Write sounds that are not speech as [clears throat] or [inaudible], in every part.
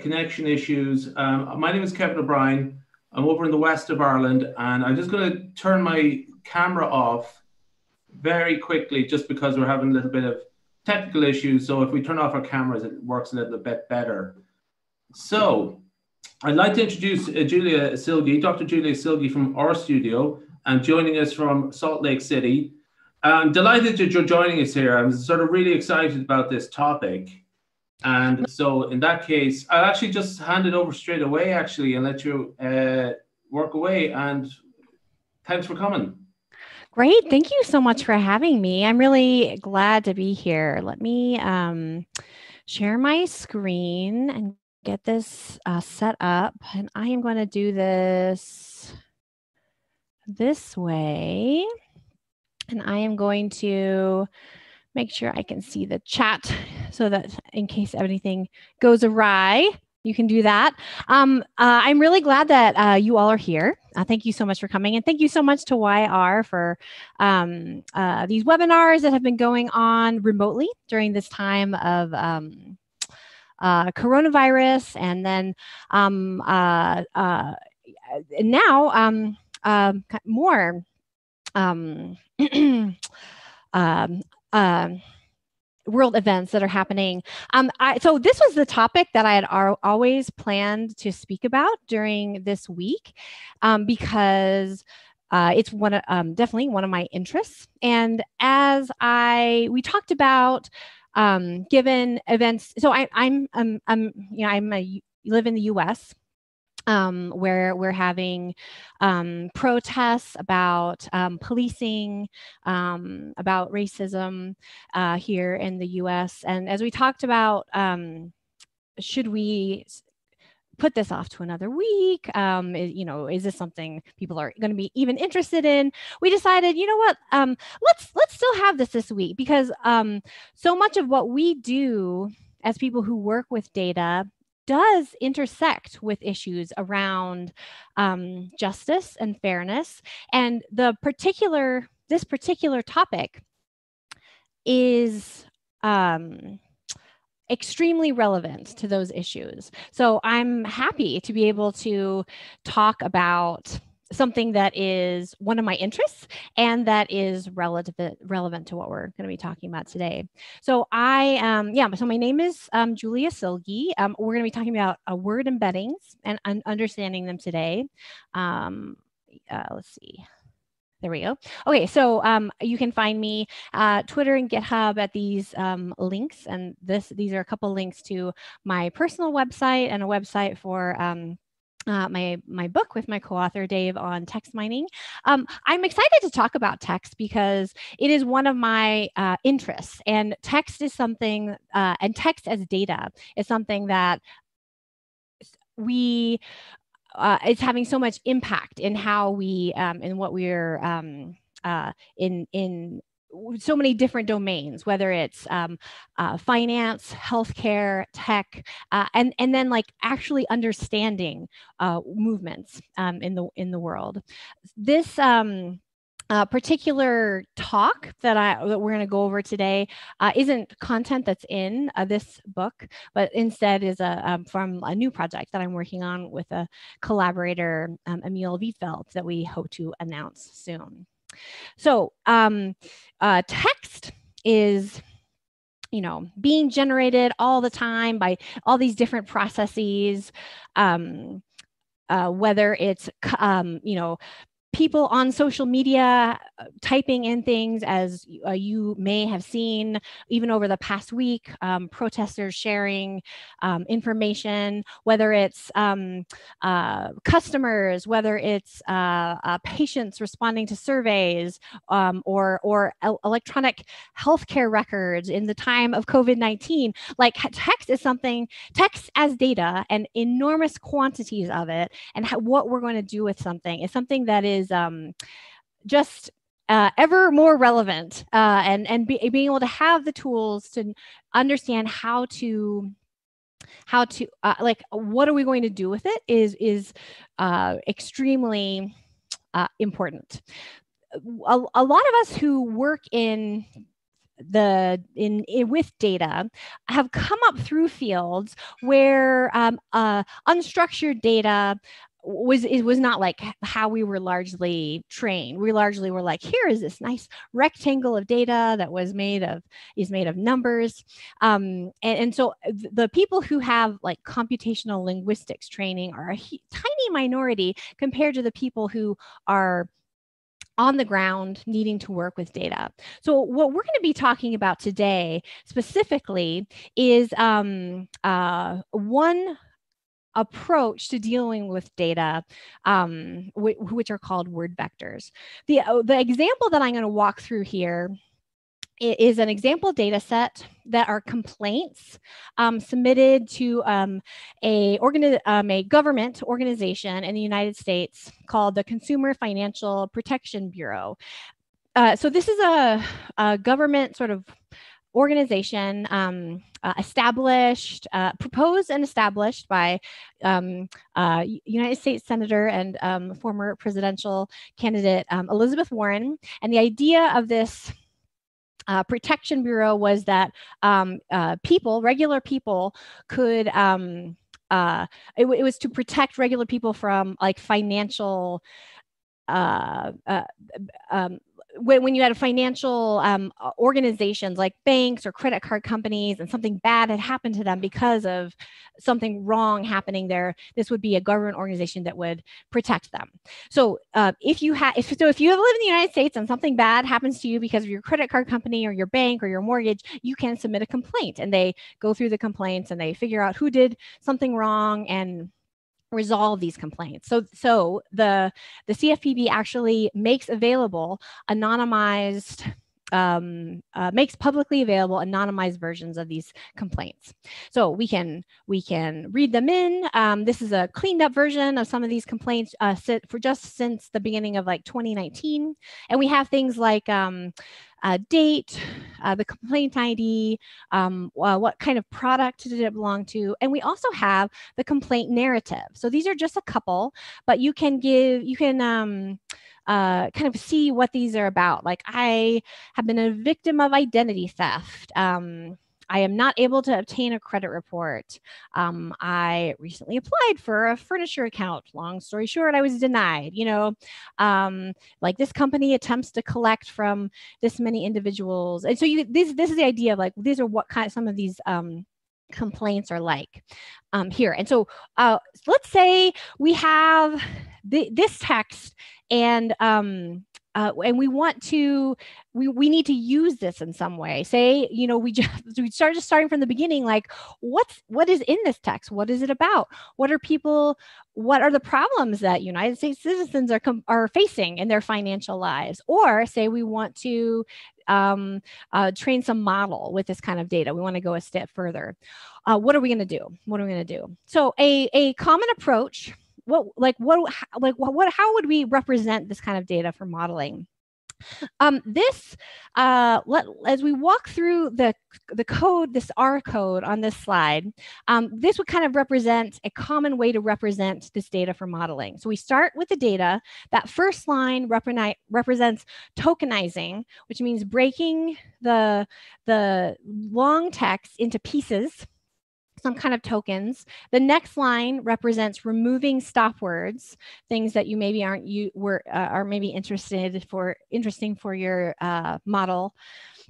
connection issues. Um, my name is Kevin O'Brien. I'm over in the west of Ireland, and I'm just going to turn my camera off very quickly just because we're having a little bit of technical issues. So if we turn off our cameras, it works a little bit better. So I'd like to introduce uh, Julia Silge, Dr. Julia Silge from RStudio, and joining us from Salt Lake City. I'm delighted that you're joining us here. I'm sort of really excited about this topic. And so in that case, I'll actually just hand it over straight away, actually, and let you uh, work away. And thanks for coming. Great. Thank you so much for having me. I'm really glad to be here. Let me um, share my screen and get this uh, set up. And I am going to do this this way. And I am going to make sure I can see the chat so that in case anything goes awry, you can do that. Um, uh, I'm really glad that uh, you all are here. Uh, thank you so much for coming. And thank you so much to Why R for um, uh, these webinars that have been going on remotely during this time of um, uh, coronavirus. And then um, uh, now um, um, more. Um, [clears throat] um, world events that are happening. Um, I, so this was the topic that I had ar- always planned to speak about during this week um, because uh, it's one of, um, definitely one of my interests. And as I we talked about um, given events, so I, I'm um, I'm you know I'm a live in the U.S um, where we're having um, protests about um, policing, um, about racism uh, here in the US. And as we talked about, um, should we put this off to another week? Um, is, you know is this something people are going to be even interested in? We decided you know what? Let's let's still have this this week because so much of what we do as people who work with data does intersect with issues around um, justice and fairness. And the particular, this particular topic is um, extremely relevant to those issues. So I'm happy to be able to talk about something that is one of my interests and that is relative relevant to what we're going to be talking about today. So I um yeah, so my name is um, Julia Silge. Um, we're going to be talking about uh, word embeddings and un- understanding them today. Um, uh, let's see. There we go. Okay, so um, you can find me uh, Twitter and GitHub at these um, links, and this these are a couple links to my personal website and a website for um, uh, my my book with my co-author Dave on text mining. Um, I'm excited to talk about text because it is one of my uh, interests, and text is something, uh, and text as data is something that we uh, is having so much impact in how we um, in what we're um, uh, in in so many different domains, whether it's um, uh, finance, healthcare, tech, uh, and and then like actually understanding uh, movements um, in the in the world. This um, uh, particular talk that I that we're going to go over today uh, isn't content that's in uh, this book, but instead is a um, from a new project that I'm working on with a collaborator, um, Emil Hvitfeldt, that we hope to announce soon. So um, uh, text is you know being generated all the time by all these different processes um, uh, whether it's um, you know people on social media uh, typing in things as uh, you may have seen even over the past week um, protesters sharing um, information whether it's um, uh, customers whether it's uh, uh patients responding to surveys um, or or electronic healthcare records in the time of covid-19 like text is something text as data and enormous quantities of it and what we're going to do with something is something that is is um, just uh, ever more relevant uh, and and be, being able to have the tools to understand how to how to uh, like what are we going to do with it is is uh, extremely uh, important. A, a, lot of us who work in the in, in, with data have come up through fields where um, uh, unstructured data was it was not like how we were largely trained we largely were like here is this nice rectangle of data that was made of is made of numbers um, and, and, so uh, the people who have like computational linguistics training are a tiny minority compared to the people who are on the ground needing to work with data. So, what we're going to be talking about today specifically is um, uh, one approach to dealing with data, um, which are called word vectors. The, uh, the example that I'm going to walk through here is an example data set that are complaints um, submitted to um, a, organi- um, a government organization in the United States called the Consumer Financial Protection Bureau. Uh, so this is a, a government sort of organization um, uh, established, uh, proposed and established by um, uh, United States Senator and um, former presidential candidate um, Elizabeth Warren. And the idea of this uh, protection bureau was that um, uh, people, regular people, could. Um, uh, it, it, was to protect regular people from like financial uh, uh, um, when, when you had a financial um, organizations like banks or credit card companies and something bad had happened to them because of something wrong happening there this would be a government organization that would protect them. So uh, if you have if so if you live in the united states and something bad happens to you because of your credit card company or your bank or your mortgage you can submit a complaint and they go through the complaints and they figure out who did something wrong and resolve these complaints. So, so the the CFPB actually makes available anonymized um, uh, makes publicly available anonymized versions of these complaints. So we can we can read them in. Um, this is a cleaned up version of some of these complaints uh, for just since the beginning of like 2019, and we have things like um, uh, date, uh, the complaint ID, um, uh, what kind of product did it belong to, and we also have the complaint narrative. So these are just a couple, but you can give, you can um, uh, kind of see what these are about. Like I have been a victim of identity theft. Um, I am not able to obtain a credit report. Um, I recently applied for a furniture account. Long story short, I was denied. You know, um, like this company attempts to collect from this many individuals, and so you this this is the idea of like these are what kind of some of these um, complaints are like um, here. And so uh, let's say we have th- this text and um, uh, and we want to we, we need to use this in some way. Say you know we just [laughs] we start just starting from the beginning like what's what is in this text? What is it about? What are people what are the problems that united states citizens are are facing in their financial lives? Or say we want to um, uh, train some model with this kind of data. We want to go a step further. Uh, what are we going to do? What are we going to do? So a, a common approach what like what like what how would we represent this kind of data for modeling? Um, this uh, let, as we walk through the the code this r code on this slide um, this would kind of represent a common way to represent this data for modeling. So we start with the data. That first line repre- represents tokenizing which means breaking the the long text into pieces some kind of tokens. The next line represents removing stop words, things that you maybe aren't you were uh, are maybe interested for interesting for your uh, model.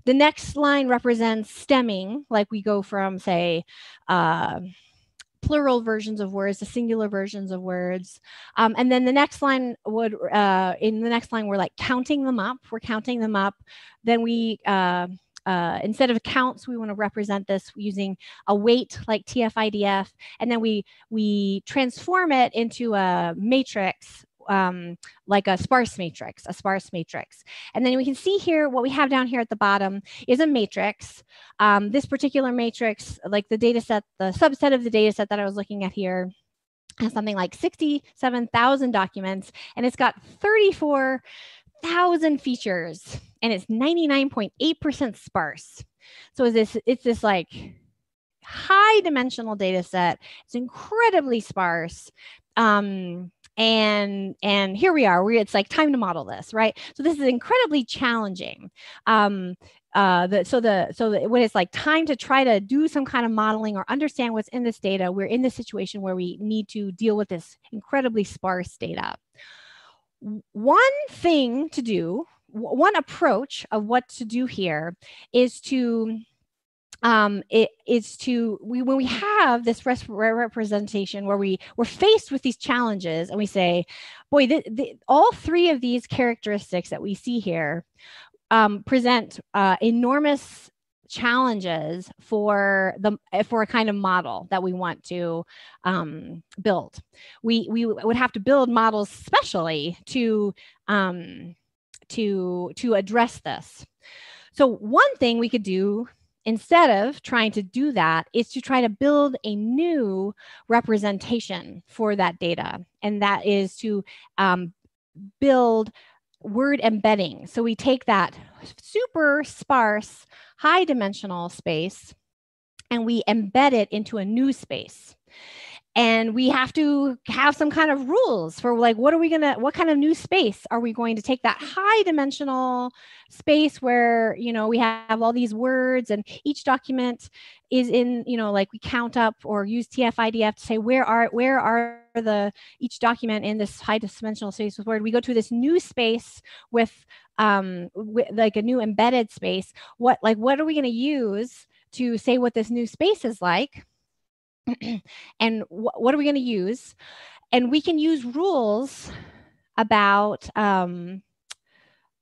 The next line represents stemming, like we go from say. Uh, plural versions of words to singular versions of words. Um, and then the next line would, uh, in the next line, we're like counting them up. We're counting them up. Then we uh, uh, instead of counts, we want to represent this using a weight like TF-IDF, and then we we transform it into a matrix um, like a sparse matrix, a sparse matrix. And then we can see here what we have down here at the bottom is a matrix. Um, this particular matrix, like the data set, the subset of the data set that I was looking at here, has something like 67,000 documents, and it's got 34 thousand features and it's 99.8% sparse. So is this it's this like high dimensional data set. It's incredibly sparse. Um, and and here we are where it's like time to model this right so this is incredibly challenging um uh, the, so the so the, when it's like time to try to do some kind of modeling or understand what's in this data, we're in the situation where we need to deal with this incredibly sparse data. One thing to do, one approach of what to do here is to um, it is to we when we have this representation where we we're faced with these challenges and we say, boy, the, the, all three of these characteristics that we see here um, present uh, enormous challenges for the for a kind of model that we want to um, build. We we would have to build models specially to um, to to address this. So one thing we could do instead of trying to do that is to try to build a new representation for that data, and that is to um, build word embedding. So we take that super sparse, high dimensional space and we embed it into a new space and we have to have some kind of rules for like what are we going to what kind of new space are we going to take that high dimensional space where you know we have all these words and each document is in you know like we count up or use tf-idf to say where are where are the each document in this high dimensional space with word? We go to this new space with um with like a new embedded space. What like what are we going to use to say what this new space is like [clears throat] and wh- what are we going to use? And we can use rules about, um,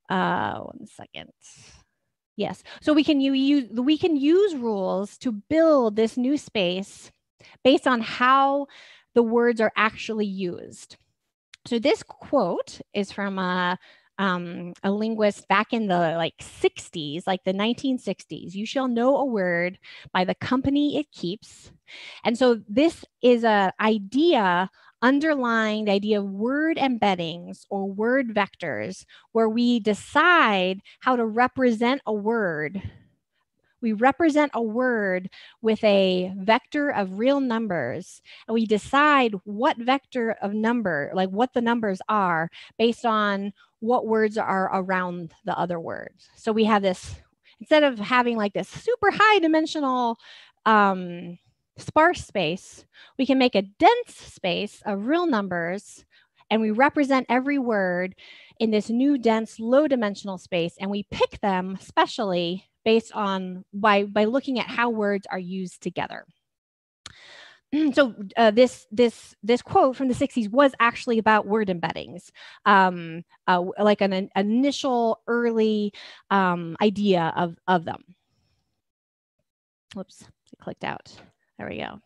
uh, one second. Yes. So we can use we can use rules to build this new space based on how the words are actually used. So this quote is from a um, a linguist back in the like 60s, like the 1960s. You shall know a word by the company it keeps. And so this is a idea underlying the idea of word embeddings or word vectors, where we decide how to represent a word we represent a word with a vector of real numbers and we decide what vector of number like what the numbers are based on what words are around the other words. So we have this instead of having like this super high dimensional um, sparse space we can make a dense space of real numbers and we represent every word in this new dense low dimensional space and we pick them specially based on by by looking at how words are used together. So uh, this this this quote from the 60s was actually about word embeddings. Um, uh, like an, an, initial early um, idea of of them. Whoops it clicked out. There we go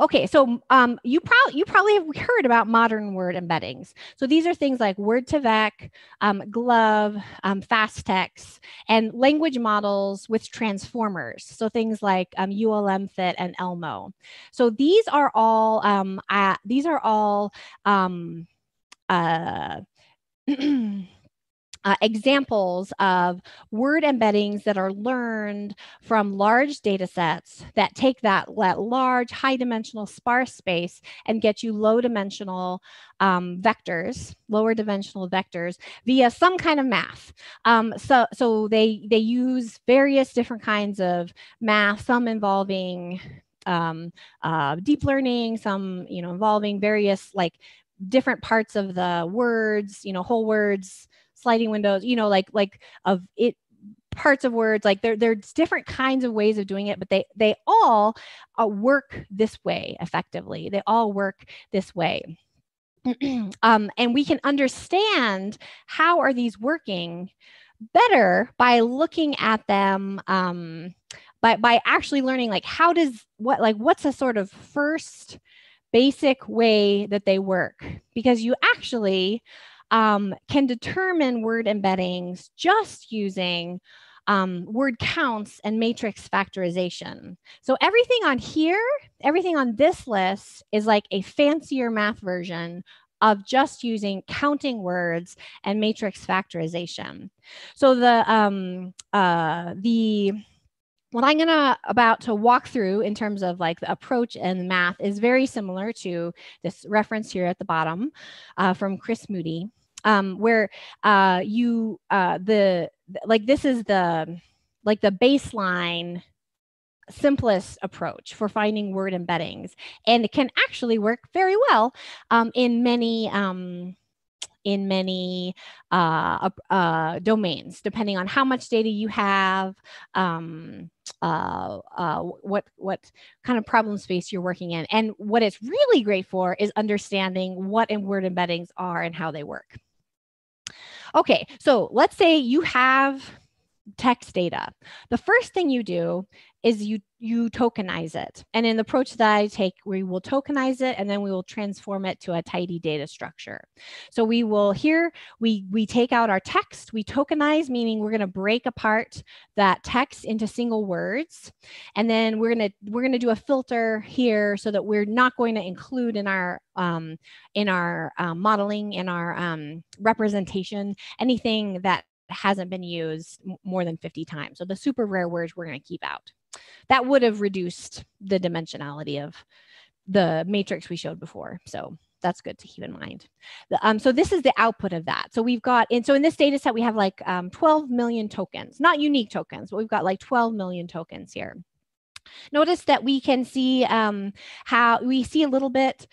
Okay, so um, you probably you probably have heard about modern word embeddings. So these are things like Word2Vec, um, GloVe, um, FastText, and language models with transformers. So things like um, ULMFit and Elmo. So these are all uh, these are all um, uh, [clears throat] uh, examples of word embeddings that are learned from large data sets that take that, that large high dimensional sparse space and get you low dimensional um, vectors, lower dimensional vectors via some kind of math. Um, so so they, they use various different kinds of math, some involving um, uh, deep learning, some you know involving various like different parts of the words, you know, whole words, sliding windows, you know, like like of it parts of words like there, there's different kinds of ways of doing it but they they all uh, work this way effectively. They all work this way. [clears throat] Um, and we can understand how are these working better by looking at them um, by, by actually learning like how does what like what's a sort of first basic way that they work? Because you actually um, can determine word embeddings just using um, word counts and matrix factorization. So everything on here, everything on this list is like a fancier math version of just using counting words and matrix factorization. So the um, uh, the what I'm gonna about to walk through in terms of like the approach and math is very similar to this reference here at the bottom uh, from Chris Moody, um, where uh, you uh, the like this is the like the baseline simplest approach for finding word embeddings and it can actually work very well um, in many um, in many uh, uh, domains, depending on how much data you have, um, uh, uh, what what kind of problem space you're working in, and what it's really great for is understanding what in word embeddings are and how they work. Okay, so let's say you have text data. The first thing you do is you you tokenize it. And in the approach that I take, we will tokenize it and then we will transform it to a tidy data structure. So we will here, we, we take out our text, we tokenize, meaning we're gonna break apart that text into single words. And then we're gonna, we're gonna do a filter here so that we're not going to include in our, um, in our um, modeling, in our um, representation, anything that hasn't been used more than 50 times. So the super rare words we're going to keep out. That would have reduced the dimensionality of the matrix we showed before. So that's good to keep in mind. Um, so this is the output of that. So we've got, and so in this data set, we have like um, 12 million tokens, not unique tokens, but we've got like 12 million tokens here. Notice that we can see um, how we see a little bit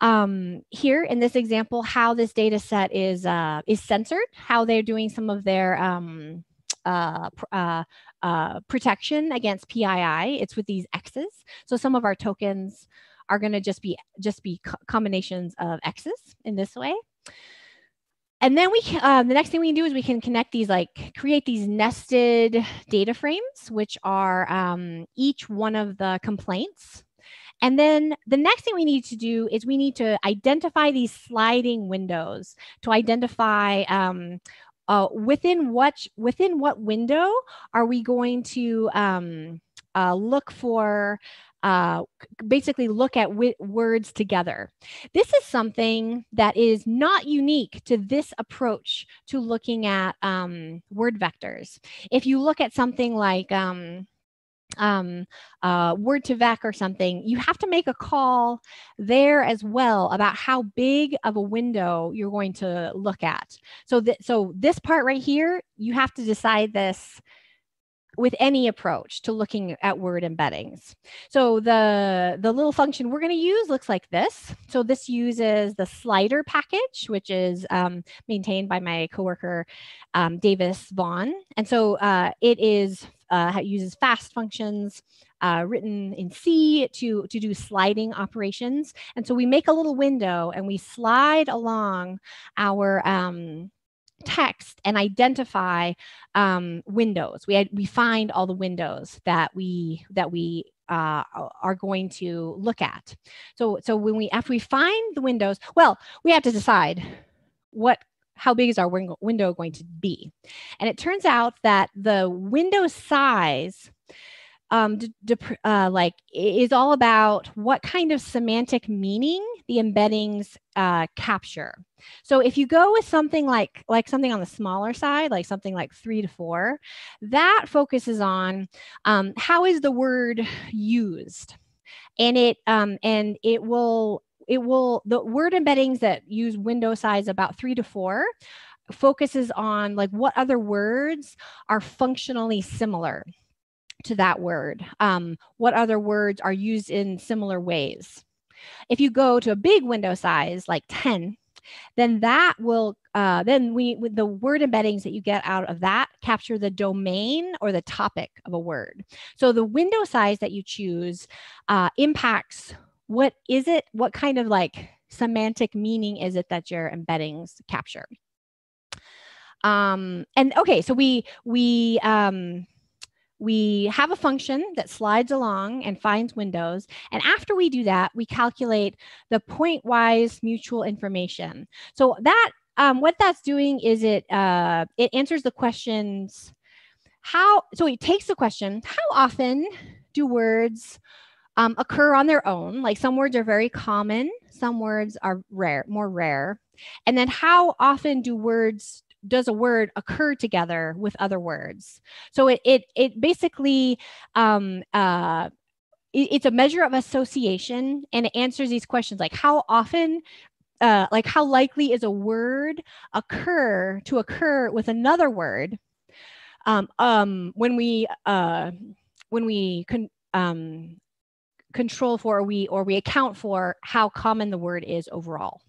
um, here in this example, how this data set is, uh, is censored, how they're doing some of their um, uh, uh, uh, protection against PII. It's with these X's. So some of our tokens are going to just be just be co combinations of X's in this way. And then we um, the next thing we can do is we can connect these like create these nested data frames, which are um, each one of the complaints and then the next thing we need to do is we need to identify these sliding windows to identify um, uh, within what within what window are we going to um, uh, look for uh, basically look at words together. This is something that is not unique to this approach to looking at um, word vectors. If you look at something like um, um, uh, Word2Vec or something, you have to make a call there as well about how big of a window you're going to look at. So, that so this part right here, you have to decide this with any approach to looking at word embeddings. So the, the little function we're going to use looks like this. So this uses the slider package, which is um, maintained by my coworker, um, Davis Vaughn. And so uh, it is uh, uses fast functions uh, written in C to, to do sliding operations. And so we make a little window and we slide along our um, text and identify um, windows. We, we find all the windows that we that we uh, are going to look at. So so when we after we find the windows, well, we have to decide what how big is our window going to be, and it turns out that the window size um, uh, like is all about what kind of semantic meaning the embeddings uh, capture. So if you go with something like like something on the smaller side, like something like three to four, that focuses on um, how is the word used, and it um, and it will it will the word embeddings that use window size about three to four focuses on like what other words are functionally similar to that word? Um, what other words are used in similar ways? If you go to a big window size like 10, then that will uh, then we the word embeddings that you get out of that capture the domain or the topic of a word. So the window size that you choose uh, impacts what is it, what kind of like semantic meaning is it that your embeddings capture. Um, and okay, so we we um, we have a function that slides along and finds windows. And after we do that, we calculate the pointwise mutual information. So that um, what that's doing is it uh, it answers the questions how so it takes the question how often do words um, occur on their own like some words are very common some words are rare more rare and then how often do words does a word occur together with other words? So it it it basically um, uh, it, it's a measure of association, and it answers these questions like how often. Uh, like how likely is a word occur to occur with another word um, um, when we uh, when we con- um, control for or we or we account for how common the word is overall.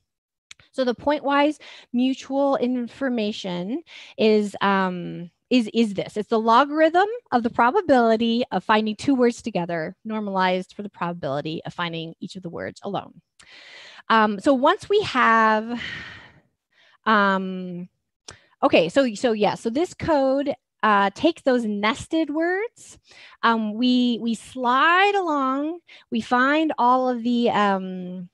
So the pointwise mutual information is um, is is this? It's the logarithm of the probability of finding two words together, normalized for the probability of finding each of the words alone. Um, so once we have, um, okay, so so yeah, so this code uh, takes those nested words. Um, we we slide along. We find all of the um,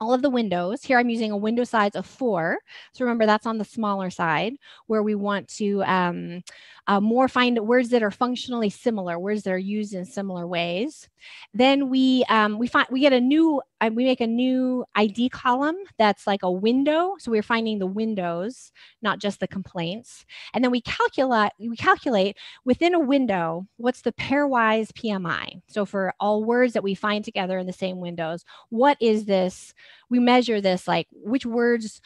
all of the windows. Here I'm using a window size of four. So remember that's on the smaller side where we want to um, uh, more find words that are functionally similar, words that are used in similar ways. Then we um, we find we get a new uh, we make a new ID column that's like a window. So we're finding the windows, not just the complaints. And then we calculate we calculate within a window what's the pairwise PMI. So for all words that we find together in the same windows, what is this? We measure this like which words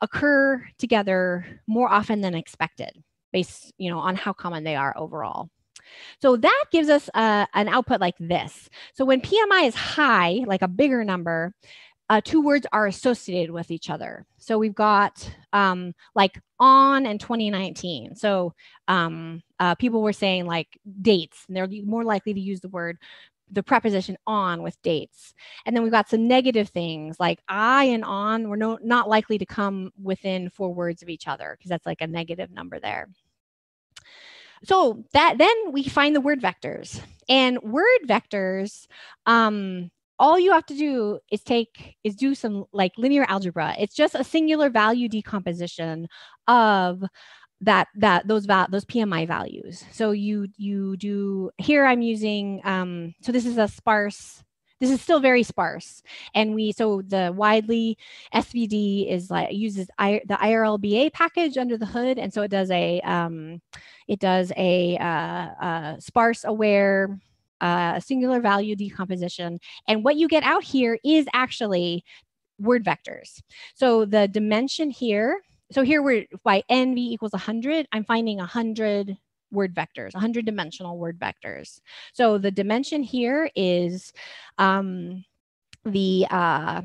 occur together more often than expected based you know on how common they are overall. So that gives us uh, an output like this. So when pmi is high like a bigger number uh, two words are associated with each other. So we've got um, like on and 2019 so um, uh, people were saying like dates and they're more likely to use the word the preposition on with dates. And then we've got some negative things like I and on we're no, not likely to come within four words of each other because that's like a negative number there. So that then we find the word vectors and word vectors. Um, all you have to do is take is do some like linear algebra. It's just a singular value decomposition of that that those val those PMI values. So you you do here I'm using um, so this is a sparse this is still very sparse. And we so the widely svd is like uses I, the irlba package under the hood. And so it does a um, it does a uh, uh, sparse aware uh, singular value decomposition. And what you get out here is actually word vectors. So the dimension here so here we're by nv equals 100, I'm finding 100 word vectors, 100 dimensional word vectors. So the dimension here is um, the, uh,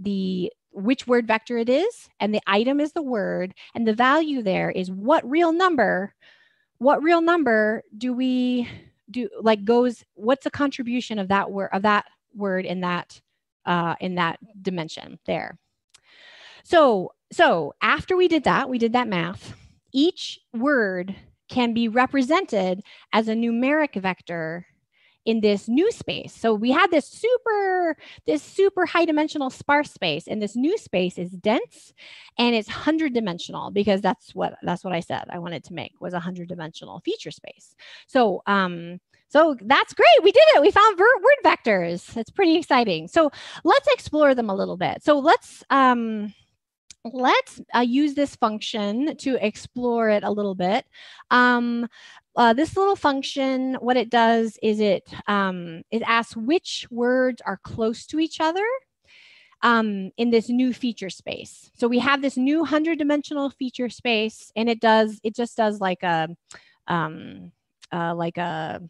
the which word vector it is, and the item is the word, and the value there is what real number, what real number do we do like goes, what's the contribution of that word of that word in that uh, in that dimension there. So so after we did that, we did that math, each word can be represented as a numeric vector in this new space. So we had this super, this super high dimensional sparse space and this new space is dense and it's hundred dimensional because that's what, that's what I said I wanted to make was a hundred dimensional feature space. So, um, so that's great. We did it. We found word vectors. That's pretty exciting. So let's explore them a little bit. So let's, um, let's uh, use this function to explore it a little bit. Um, uh, this little function, what it does is it, um, it asks which words are close to each other um, in this new feature space. So we have this new 100 dimensional feature space and it does, it just does like a, um, uh, like a,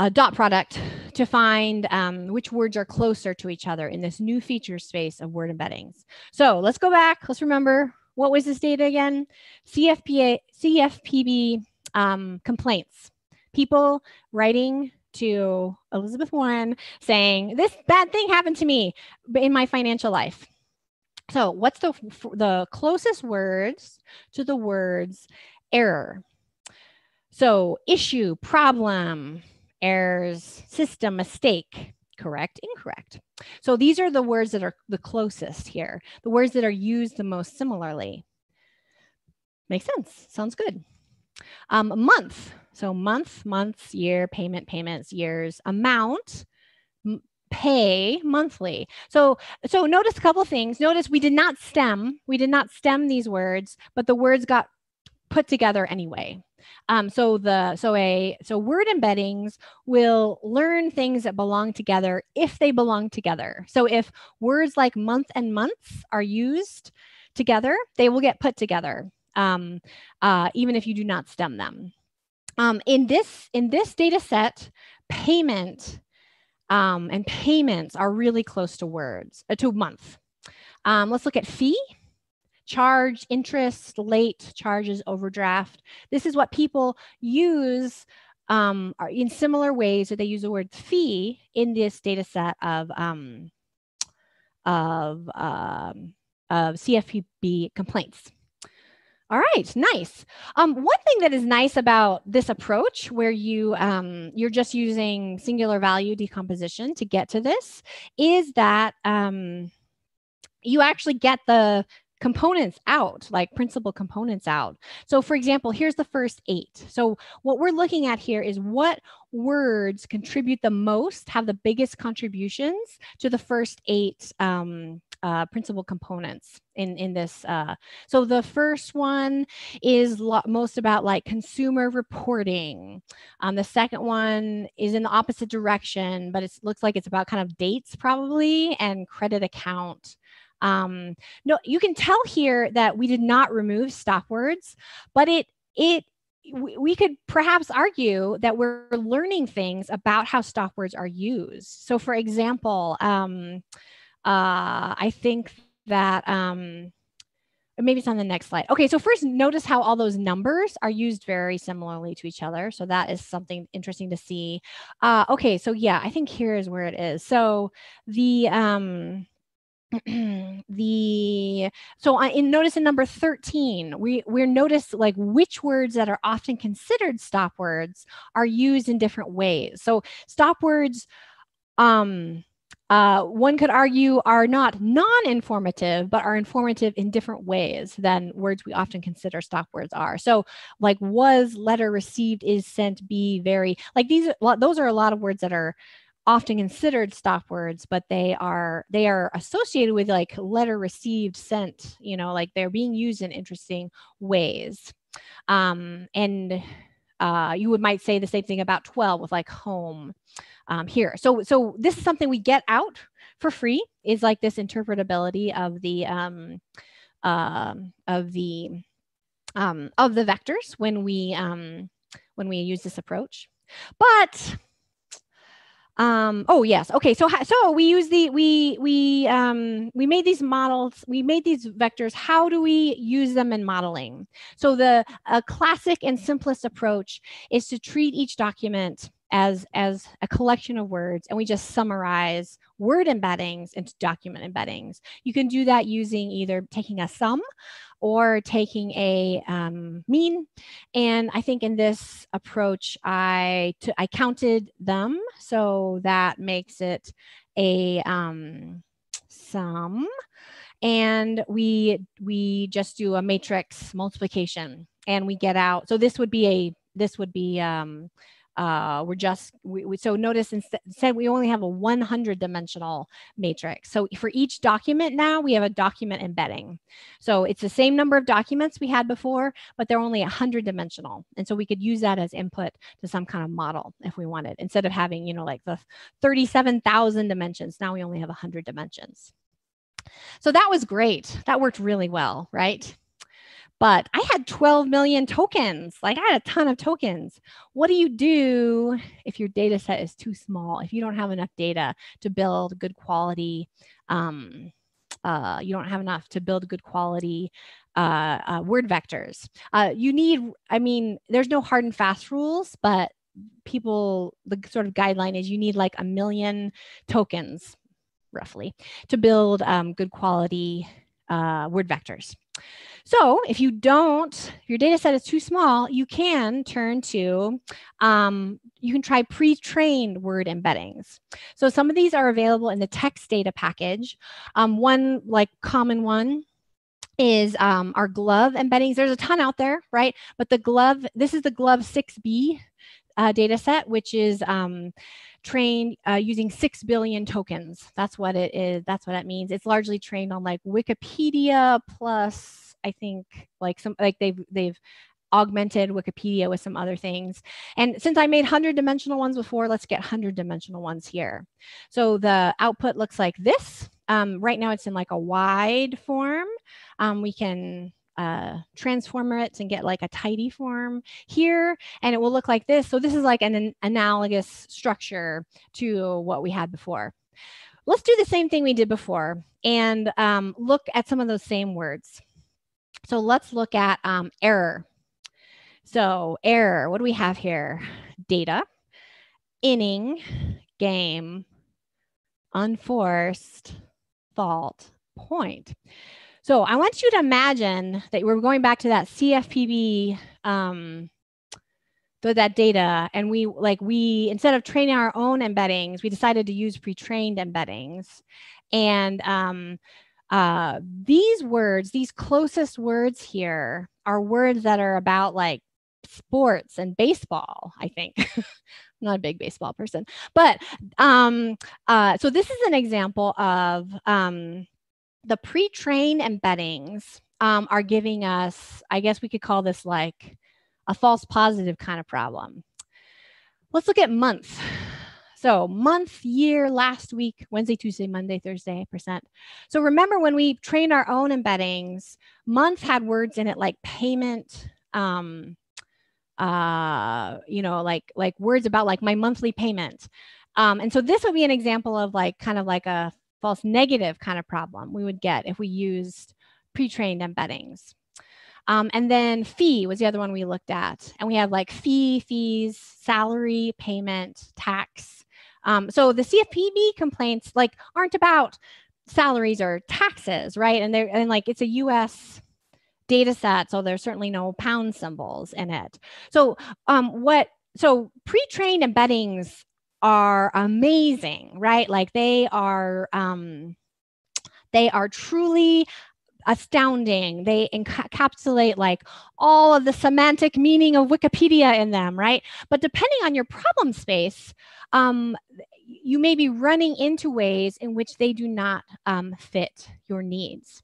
a dot product to find um, which words are closer to each other in this new feature space of word embeddings. So let's go back. Let's remember what was this data again? CFPA, CFPB um, complaints. People writing to Elizabeth Warren saying, this bad thing happened to me in my financial life. So what's the, the closest words to the words error? So issue, problem, errors, system, mistake, correct, incorrect. So these are the words that are the closest here, the words that are used the most similarly. Makes sense. Sounds good. Um, month. So month, months, year, payment, payments, years, amount, pay monthly. So so notice a couple things. Notice we did not stem. We did not stem these words, but the words got put together anyway. Um, so the so a so word embeddings will learn things that belong together if they belong together. So if words like month and months are used together, they will get put together, um, uh, even if you do not stem them. Um, in this in this data set, payment um, and payments are really close to words uh, to month. Um, let's look at fee charge, interest, late charges, overdraft. This is what people use um, in similar ways that they use the word fee in this data set of, um, of, um, of CFPB complaints. All right, nice. Um, one thing that is nice about this approach, where you um, you're just using singular value decomposition to get to this, is that um, you actually get the components out, like principal components out. So for example, here's the first eight. So what we're looking at here is what words contribute the most, have the biggest contributions to the first eight um, uh, principal components in, in this. Uh, so the first one is most about like consumer reporting. Um, the second one is in the opposite direction, but it looks like it's about kind of dates probably and credit account. Um, no, you can tell here that we did not remove stop words, but it it we could perhaps argue that we're learning things about how stop words are used. So, for example, um, uh, I think that um, maybe it's on the next slide. Okay, so first, notice how all those numbers are used very similarly to each other. So that is something interesting to see. Uh, okay, so yeah, I think here is where it is. So the um, [clears throat] the so in notice in number 13 we we're notice like which words that are often considered stop words are used in different ways. So stop words um uh, one could argue are not non-informative but are informative in different ways than words we often consider stop words are. So like was letter received is sent be very like these those are a lot of words that are often considered stop words but they are they are associated with like letter received sent you know like they're being used in interesting ways. Um, and uh, you would might say the same thing about 12 with like home um, here. So so this is something we get out for free is like this interpretability of the um, uh, of the um, of the vectors when we um, when we use this approach. But um, oh yes. Okay. So so we use the we we um, we made these models. We made these vectors. How do we use them in modeling? So the a classic and simplest approach is to treat each document as as a collection of words and we just summarize word embeddings into document embeddings. You can do that using either taking a sum or taking a um, mean. And i think in this approach I I counted them so that makes it a um, sum. And we we just do a matrix multiplication and we get out so this would be a this would be um, uh, we're just, we, we, so notice instead we only have a 100 dimensional matrix. So for each document now, we have a document embedding. So it's the same number of documents we had before, but they're only 100 dimensional. And so we could use that as input to some kind of model if we wanted, instead of having, you know, like the 37,000 dimensions, now we only have 100 dimensions. So that was great. That worked really well, right? But I had 12 million tokens. Like I had a ton of tokens. What do you do if your data set is too small? If you don't have enough data to build good quality, um, uh, you don't have enough to build good quality uh, uh, word vectors. Uh, you need, I mean, there's no hard and fast rules, but people, the sort of guideline is you need like a million tokens roughly to build um, good quality uh, word vectors. So if you don't, if your data set is too small, you can turn to, um, you can try pre-trained word embeddings. So some of these are available in the text data package. Um, one like common one is um, our GloVe embeddings. There's a ton out there, right? But the GloVe, this is the GloVe 6B uh, data set, which is um, trained uh, using 6 billion tokens. That's what it is. That's what that means. It's largely trained on like Wikipedia plus, I think, like some, like they've, they've, augmented Wikipedia with some other things. And since I made 100 dimensional ones before, let's get 100 dimensional ones here. So the output looks like this. Um, right now it's in like a wide form. Um, we can uh, transform it and get like a tidy form here, and it will look like this. So this is like an, an analogous structure to what we had before. Let's do the same thing we did before and um, look at some of those same words. So let's look at um, error. So error, what do we have here? Data, inning, game, unforced, fault, point. So I want you to imagine that we're going back to that CFPB, um, that data, and we like we instead of training our own embeddings, we decided to use pre-trained embeddings, and um, uh, these words, these closest words here, are words that are about like sports and baseball. I think. [laughs] I'm not a big baseball person, but um, uh, so this is an example of um, the pre-trained embeddings um, are giving us, I guess we could call this like a false positive kind of problem. Let's look at month. So month, year, last week, Wednesday, Tuesday, Monday, Thursday, percent. So remember when we trained our own embeddings, month had words in it like payment, um, uh, you know, like like words about like my monthly payment. Um, and so this would be an example of like kind of like a false negative kind of problem we would get if we used pre-trained embeddings. Um, and then fee was the other one we looked at. And we have like fee, fees, salary, payment, tax. Um, so the CFPB complaints like aren't about salaries or taxes, right? And they're and like it's a US data set, so there's certainly no pound symbols in it. So um, what so pre-trained embeddings are amazing, right? Like they are um, they are truly astounding. They encapsulate like all of the semantic meaning of Wikipedia in them, right? But depending on your problem space, um, you may be running into ways in which they do not um, fit your needs.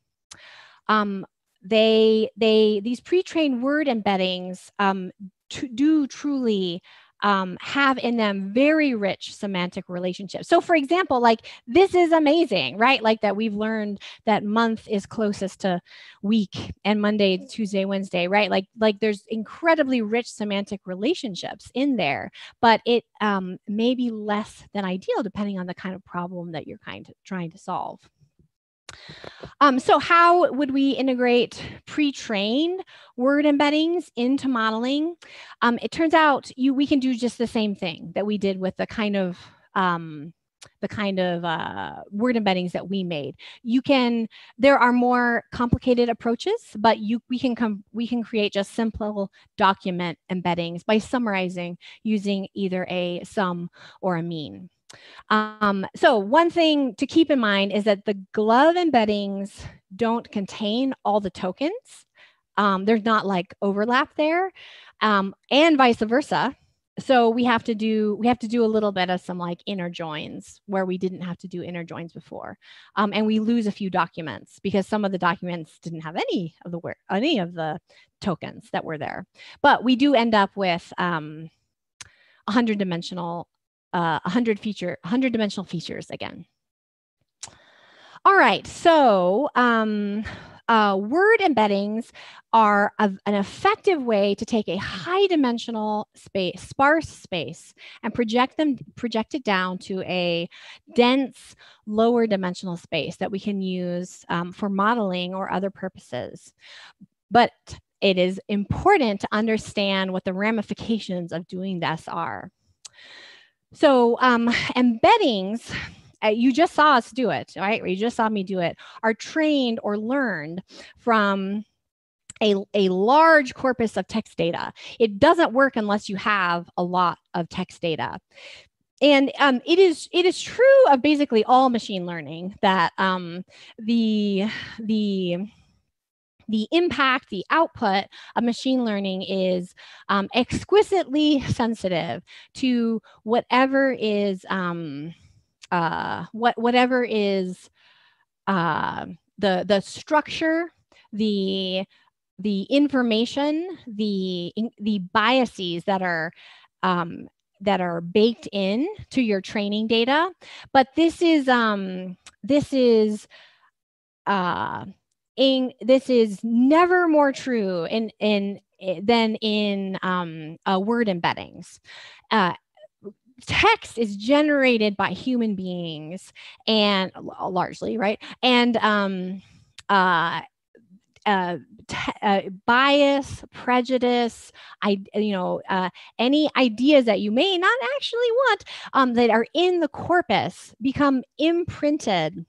Um, they they these pre-trained word embeddings um, do truly um, have in them very rich semantic relationships. So, for example, like this is amazing, right? Like that we've learned that month is closest to week and Monday, Tuesday, Wednesday, right? Like like there's incredibly rich semantic relationships in there, but it um, may be less than ideal depending on the kind of problem that you're kind of trying to solve. Um, so how would we integrate pre-trained word embeddings into modeling? Um, it turns out you we can do just the same thing that we did with the kind of um, the kind of uh, word embeddings that we made. You can, there are more complicated approaches, but you we can come we can create just simple document embeddings by summarizing using either a sum or a mean. Um, so one thing to keep in mind is that the GloVe embeddings don't contain all the tokens. Um, there's not like overlap there um, and vice versa. So we have to do we have to do a little bit of some like inner joins where we didn't have to do inner joins before, um, and we lose a few documents because some of the documents didn't have any of the any of the tokens that were there. But we do end up with um, 100 dimensional uh, 100 feature, 100 dimensional features again. All right, so um, uh, word embeddings are a, an effective way to take a high dimensional space, sparse space, and project them, project it down to a dense, lower dimensional space that we can use um, for modeling or other purposes. But it is important to understand what the ramifications of doing this are. So um, embeddings, uh, you just saw us do it, right? Or you just saw me do it, are trained or learned from a, a large corpus of text data. It doesn't work unless you have a lot of text data. And um, it is it is true of basically all machine learning that um, the the the impact, the output of machine learning is um, exquisitely sensitive to whatever is um, uh, what whatever is uh, the the structure, the the information, the the biases that are um, that are baked in to your training data. But this is um, this is uh, in this is never more true in in eh, than in um, uh, word embeddings. Uh, text is generated by human beings and largely right and um, uh, uh, uh, bias, prejudice, I, you know, uh, any ideas that you may not actually want um, that are in the corpus become imprinted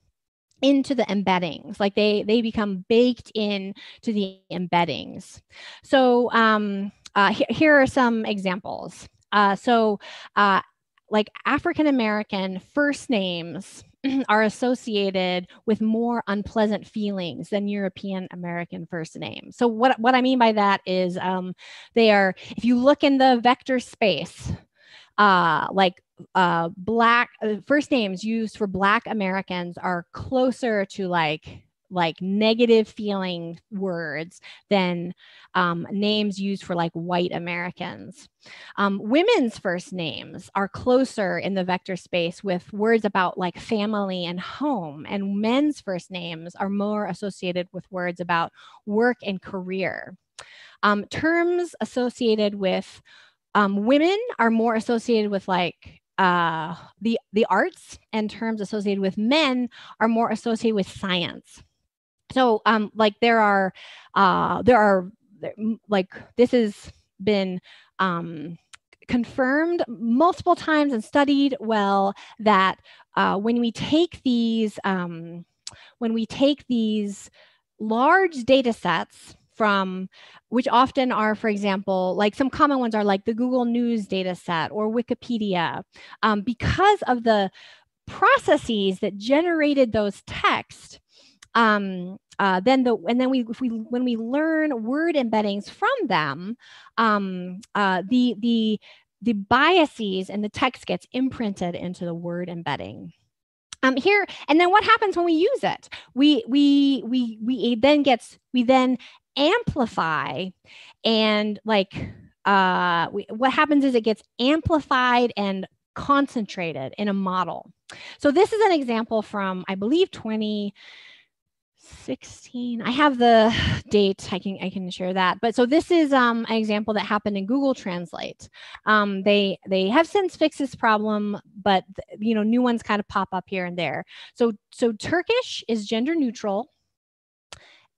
into the embeddings like they they become baked in to the embeddings so um, uh, here, here are some examples uh, so uh, like african american first names [clears throat] are associated with more unpleasant feelings than European American first names. So what, what I mean by that is um, they are, if you look in the vector space, uh, like uh, black uh, first names used for black Americans are closer to like like negative feeling words than um, names used for like white Americans. Um, women's first names are closer in the vector space with words about like family and home, and men's first names are more associated with words about work and career. Um, terms associated with um, women are more associated with like uh, the the arts and terms associated with men are more associated with science. So um like there are uh there are like this has been um confirmed multiple times and studied well that uh, when we take these um, when we take these large data sets from which often are for example like some common ones are like the google news data set or wikipedia um, because of the processes that generated those texts um, uh, then the and then we if we when we learn word embeddings from them, um, uh, the the the biases and the text gets imprinted into the word embedding. Um, here and then what happens when we use it? We we we we then gets we then amplify. And like uh, we, what happens is it gets amplified and concentrated in a model. So this is an example from I believe 20 16 i have the [sighs] date. I can i can share that. But so this is um, an example that happened in google translate. Um, they they have since fixed this problem but you know new ones kind of pop up here and there. So so turkish is gender neutral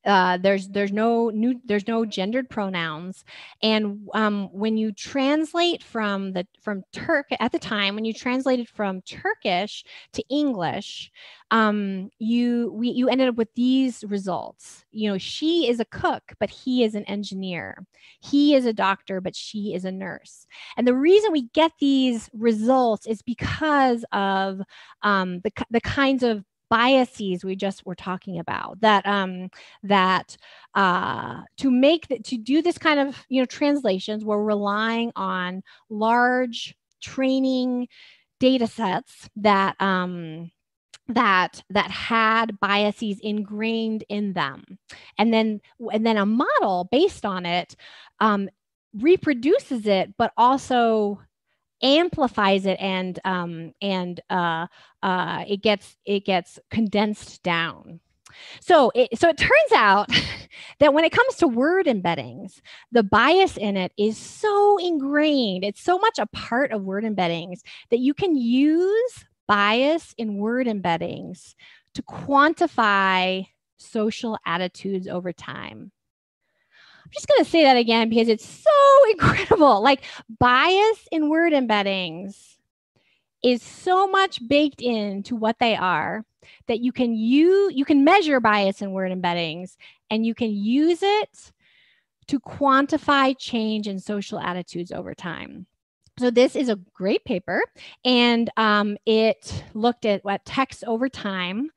uh, there's there's no new there's no gendered pronouns. And um, when you translate from the from turk at the time when you translated from turkish to english um, you we you ended up with these results. You know she is a cook but he is an engineer. He is a doctor but she is a nurse. And the reason we get these results is because of um, the, the kinds of biases we just were talking about that um, that uh, to make that to do this kind of you know translations we're relying on large training data sets that um, that that had biases ingrained in them. And then and then a model based on it um, reproduces it but also amplifies it and um, and uh, uh, it gets it gets condensed down. So it, so it turns out [laughs] that when it comes to word embeddings, the bias in it is so ingrained. It's so much a part of word embeddings that you can use bias in word embeddings to quantify social attitudes over time. I'm just going to say that again because it's so [laughs] incredible. Like bias in word embeddings is so much baked into what they are that you can use you can measure bias in word embeddings and you can use it to quantify change in social attitudes over time. so this is a great paper, and um, it looked at what text over time,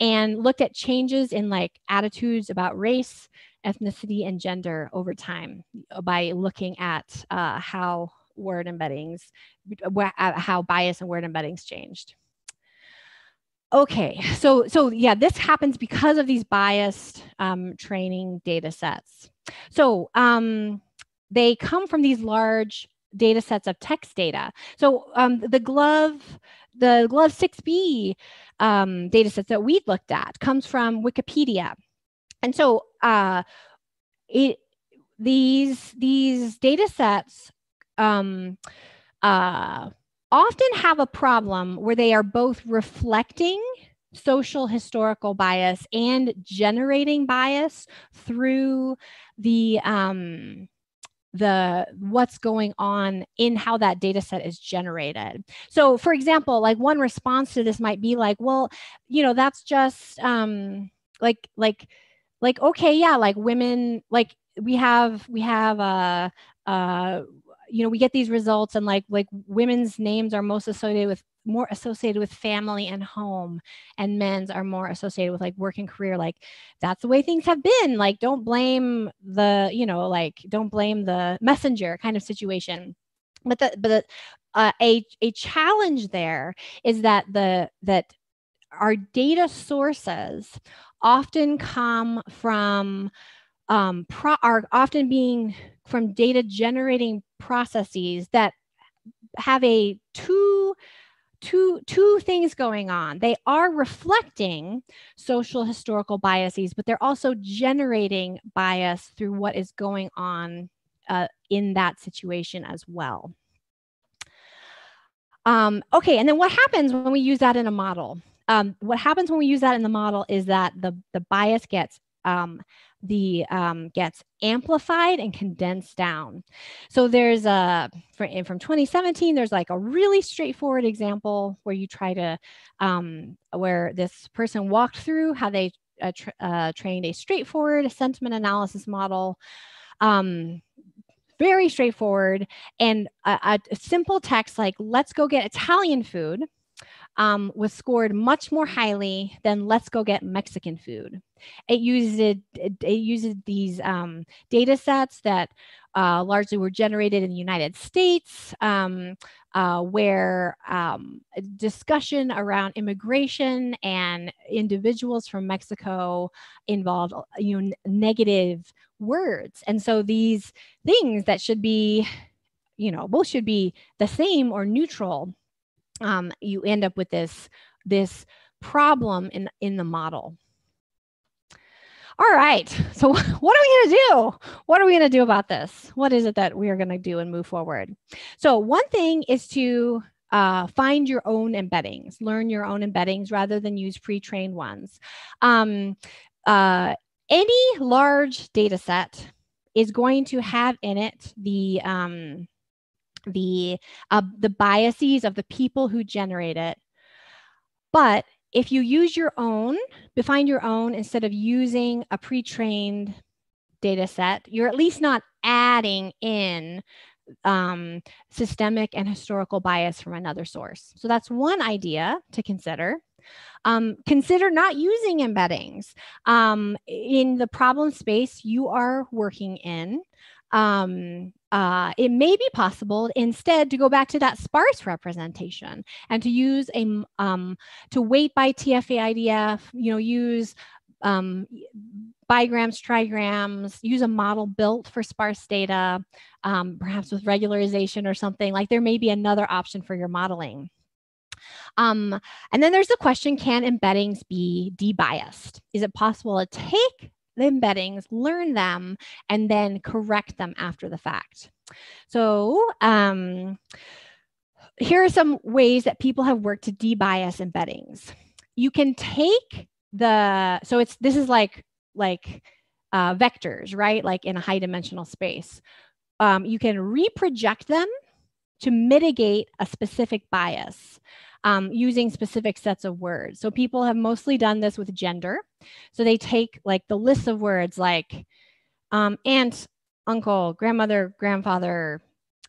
and looked at changes in like attitudes about race, ethnicity, and gender over time by looking at uh, how word embeddings, uh, how bias and word embeddings changed. Okay, so so yeah, this happens because of these biased um, training data sets. So um, they come from these large data sets of text data. So um, the GloVe, the GloVe 6b um, data sets that we looked at comes from Wikipedia. And so uh, it, these, these data sets um, uh, often have a problem where they are both reflecting social historical bias and generating bias through the um, the what's going on in how that data set is generated. So for example like one response to this might be like well you know that's just um like like like okay yeah like women like we have we have uh, uh you know we get these results and like like women's names are most associated with more associated with family and home and men's are more associated with like work and career. Like that's the way things have been. Like don't blame the you know like don't blame the messenger kind of situation. But the but the, uh, a a challenge there is that the that our data sources often come from um, pro- are often being from data generating processes that have a two two two things going on. They are reflecting social historical biases but they're also generating bias through what is going on uh, in that situation as well. Um, okay and then what happens when we use that in a model um, what happens when we use that in the model is that the the bias gets um, the um, gets amplified and condensed down. So there's a from, from 2017. There's like a really straightforward example where you try to um, where this person walked through how they uh, uh, trained a straightforward sentiment analysis model. Um, very straightforward and a, a simple text like let's go get Italian food um, was scored much more highly than let's go get Mexican food. It uses it, it uses these um, data sets that uh, largely were generated in the United States, um, uh, where um, discussion around immigration and individuals from Mexico involved you know, negative words. And so these things that should be, you know, both should be the same or neutral um, you end up with this, this problem in, in the model. All right, so [laughs] what are we gonna do? What are we gonna do about this? What is it that we are gonna do and move forward? So one thing is to uh, find your own embeddings, learn your own embeddings rather than use pre-trained ones. Um, uh, any large data set is going to have in it the um, the uh, the biases of the people who generate it. But if you use your own, define your own instead of using a pre-trained data set, you're at least not adding in um, systemic and historical bias from another source. So that's one idea to consider. Um, consider not using embeddings um, in the problem space you are working in um, uh, it may be possible instead to go back to that sparse representation and to use a um, to weight by TF IDF, you know, use um, bigrams, trigrams, use a model built for sparse data, um, perhaps with regularization or something. Like there may be another option for your modeling. Um, and then there's the question, can embeddings be debiased? Is it possible to take the embeddings, learn them, and then correct them after the fact. So um, here are some ways that people have worked to debias embeddings. You can take the, so it's, this is like, like uh, vectors, right? Like in a high dimensional space. Um, you can reproject them to mitigate a specific bias um, using specific sets of words. So people have mostly done this with gender. So they take like the list of words like um, aunt, uncle, grandmother, grandfather,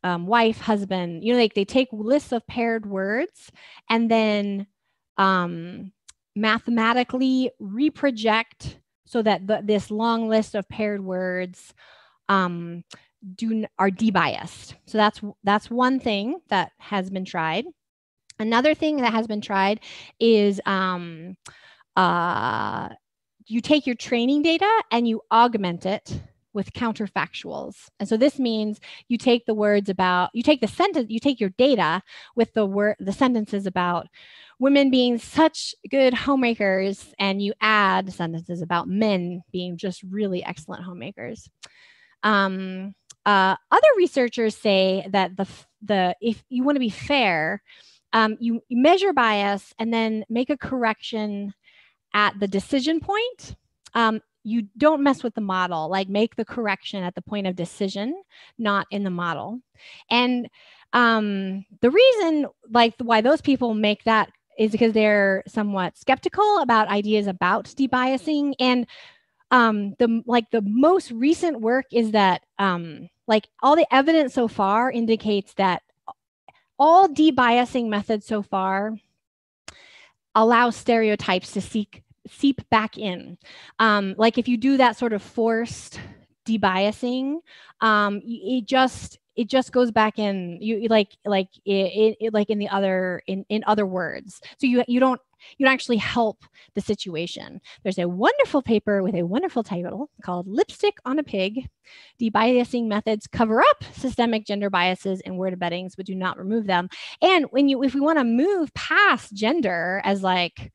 um, wife, husband, you know, like they take lists of paired words and then um, mathematically reproject so that the, this long list of paired words um, do are debiased. So that's that's one thing that has been tried. Another thing that has been tried is um, uh, you take your training data and you augment it with counterfactuals. And so this means you take the words about, you take the sentence, you take your data with the word, the sentences about women being such good homemakers, and you add sentences about men being just really excellent homemakers. Um, uh, other researchers say that the the if you want to be fair, um, you, measure bias and then make a correction at the decision point. Um, you don't mess with the model, like make the correction at the point of decision, not in the model. And um, the reason, like, why those people make that is because they're somewhat skeptical about ideas about debiasing. And um, the like the most recent work is that um, like all the evidence so far indicates that all debiasing methods so far allow stereotypes to seek seep back in. Um, like if you do that sort of forced debiasing, um, it just it just goes back in you like like it, it, like in the other in in other words. So you you don't you don't actually help the situation. There's a wonderful paper with a wonderful title called Lipstick on a Pig Debiasing Methods Cover Up Systemic Gender Biases in Word Embeddings, but do not remove them. And when you, if we want to move past gender as like,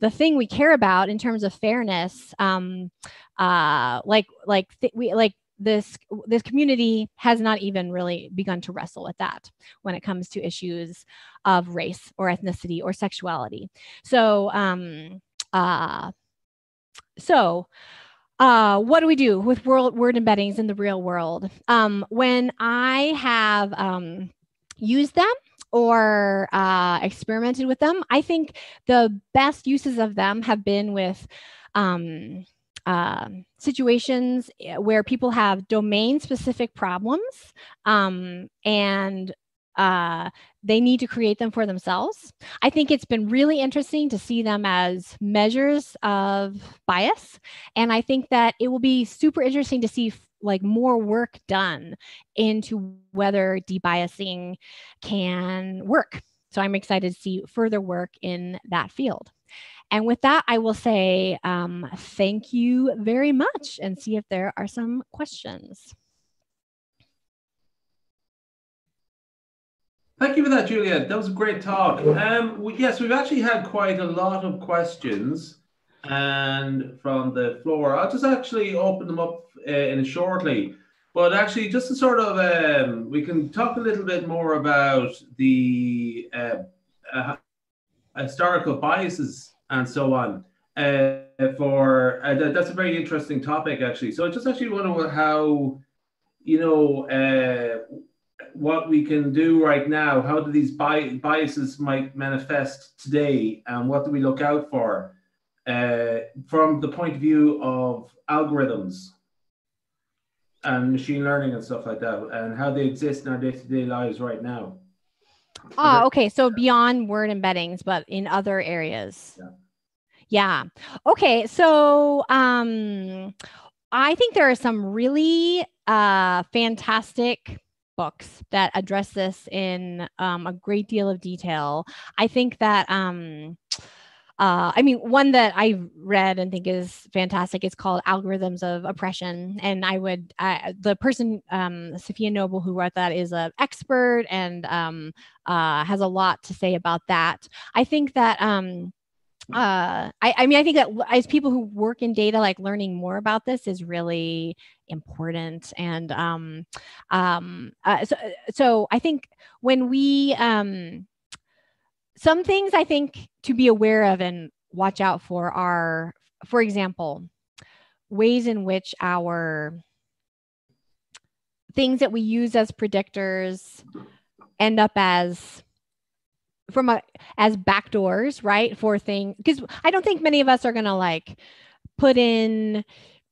the thing we care about in terms of fairness um uh like like th- we like this this community has not even really begun to wrestle with that when it comes to issues of race or ethnicity or sexuality so um uh so uh, what do we do with world word embeddings in the real world? Um, when I have um, used them or uh, experimented with them. I think the best uses of them have been with um, uh, situations eh, where people have domain specific problems um, and uh, they need to create them for themselves. I think it's been really interesting to see them as measures of bias. And I think that it will be super interesting to see like more work done into whether debiasing can work. So I'm excited to see further work in that field. And with that, I will say um, thank you very much and see if there are some questions. Thank you for that, Julia. That was a great talk. Um, we, yes, we've actually had quite a lot of questions and from the floor. I'll just actually open them up uh, in shortly. But actually, just to sort of, um, we can talk a little bit more about the uh, uh, historical biases and so on. Uh, for uh, that, that's a very interesting topic, actually. So I just actually wonder how, you know, uh, what we can do right now. How do these bi- biases might manifest today, and what do we look out for uh, from the point of view of algorithms? and machine learning and stuff like that, and how they exist in our day to day lives right now. Ah, okay. So beyond word embeddings, but in other areas. Yeah. Yeah. Okay. So um, I think there are some really uh, fantastic books that address this in um, a great deal of detail. I think that um, uh, I mean, one that I read and think is fantastic is called Algorithms of Oppression. And I would, I, the person, um, Safiya Noble, who wrote that, is an expert and um, uh, has a lot to say about that. I think that. Um, uh, I, I mean, I think that as people who work in data, like learning more about this is really important. And um, um, uh, so, so I think when we, um, some things I think to be aware of and watch out for are, for example, ways in which our things that we use as predictors end up as from a as backdoors right for things because i don't think many of us are going to like put in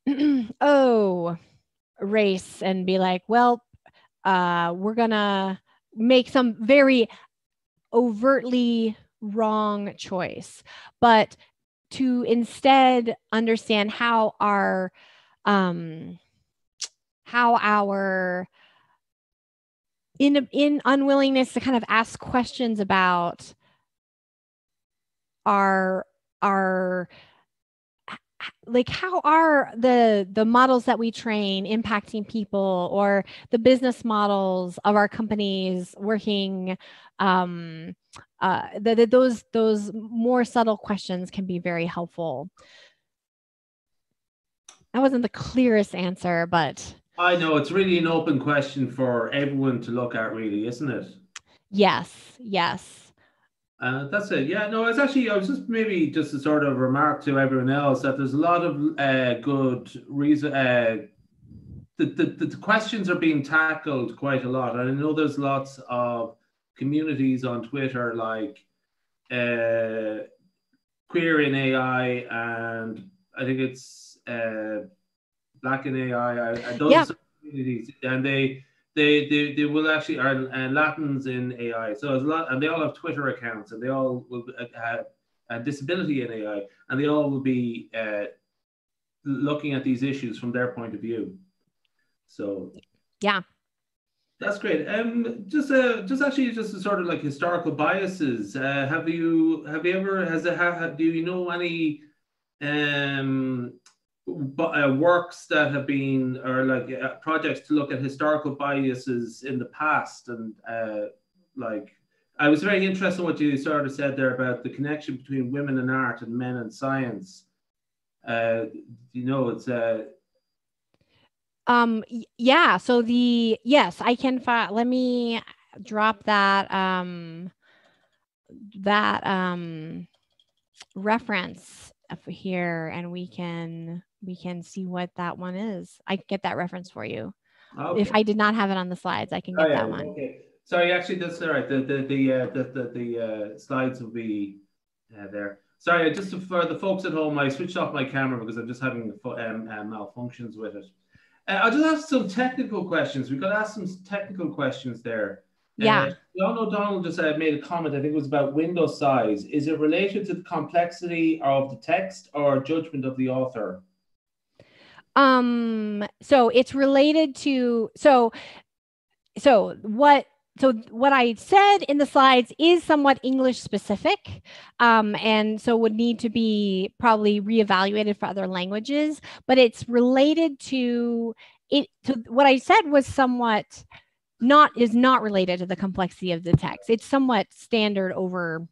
[clears throat] oh race and be like well uh, we're gonna make some very overtly wrong choice, but to instead understand how our um, how our in in unwillingness to kind of ask questions about our our like how are the the models that we train impacting people or the business models of our companies working um uh the, the, those those more subtle questions can be very helpful? That wasn't the clearest answer but i know it's really an open question for everyone to look at really isn't it? Yes yes uh, that's it. Yeah, no, it's actually, I was just maybe just a sort of remark to everyone else that there's a lot of uh, good reason. Uh, the, the, the questions are being tackled quite a lot. And I know there's lots of communities on Twitter like uh, Queer in AI and I think it's uh, Black in AI. I, I, those yeah. communities, and they, they they, they will actually are uh, LatinX in AI. So there's a lot, and they all have Twitter accounts, and they all will have a disability in AI, and they all will be uh, looking at these issues from their point of view. So yeah, that's great. Um, just uh, just actually just sort of like historical biases. Uh, have you have you ever has it have, do you know any um uh, works that have been or like uh, projects to look at historical biases in the past and uh, like I was very interested in what you sort of said there about the connection between women and art and men and science. Uh, you know, it's uh, um yeah. So the yes, I can find. Let me drop that um that um reference here, and we can we can see what that one is. I can get that reference for you. Okay. If I did not have it on the slides, I can get oh, yeah, that one. Okay. Sorry, actually, that's all right. The the the uh, the the, the uh, slides will be uh, there. Sorry, just for the folks at home, I switched off my camera because I'm just having um, uh, malfunctions with it. Uh, I'll just ask some technical questions. We've got to ask some technical questions there. Yeah. Uh, John O'Donnell just uh, made a comment. I think it was about window size. Is it related to the complexity of the text or judgment of the author? Um, so it's related to so so what so what I said in the slides is somewhat English specific, um, and so would need to be probably reevaluated for other languages. But it's related to it. To what I said was somewhat not is not related to the complexity of the text. It's somewhat standard over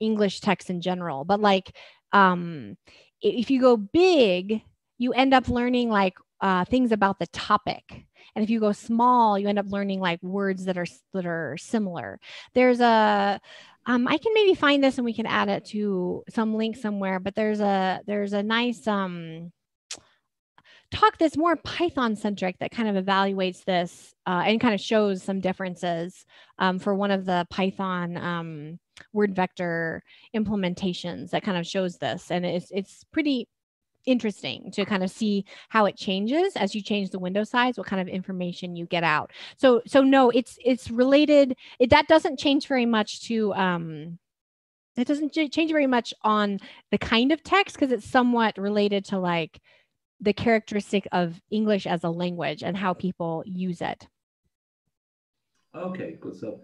English text in general. But like, um, if you go big, you end up learning like uh, things about the topic. And if you go small you end up learning like words that are that are similar. There's a um, I can maybe find this and we can add it to some link somewhere, but there's a there's a nice um, talk that's more Python centric that kind of evaluates this uh, and kind of shows some differences um, for one of the Python um, word vector implementations that kind of shows this, and it's it's pretty interesting to kind of see how it changes as you change the window size what kind of information you get out. So so no it's it's related it, that doesn't change very much to um it doesn't change very much on the kind of text because it's somewhat related to like the characteristic of english as a language and how people use it. Okay good stuff.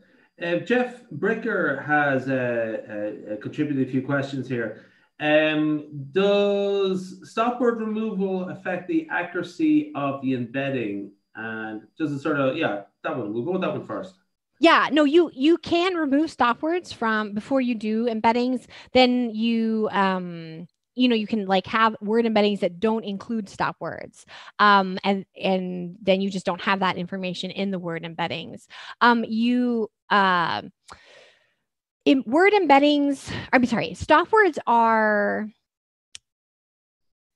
Uh, jeff bricker has uh, uh, contributed a few questions here um, does stop word removal affect the accuracy of the embedding? And does it sort of, yeah, that one, we'll go with that one first. Yeah, no, you you can remove stop words from before you do embeddings. Then you um you know you can like have word embeddings that don't include stop words um, and and then you just don't have that information in the word embeddings um, you uh, in word embeddings, I'm sorry, stop words are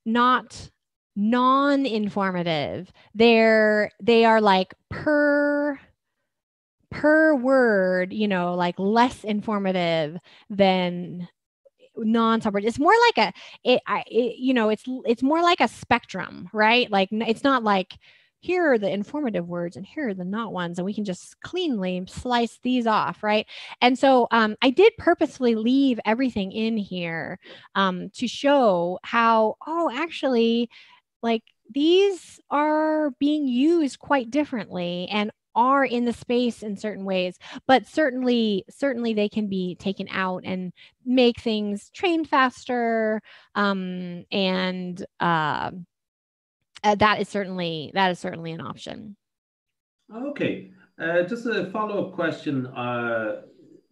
not non-informative. They're they are like per per word, you know, like less informative than words. It's more like a it, I, it, you know, it's it's more like a spectrum, right? Like it's not like here are the informative words and here are the not ones and we can just cleanly slice these off right? And so um, i did purposefully leave everything in here um, to show how oh actually like these are being used quite differently and are in the space in certain ways but certainly certainly they can be taken out and make things train faster um, and uh, uh, that is certainly that is certainly an option. Okay uh, just a follow-up question uh,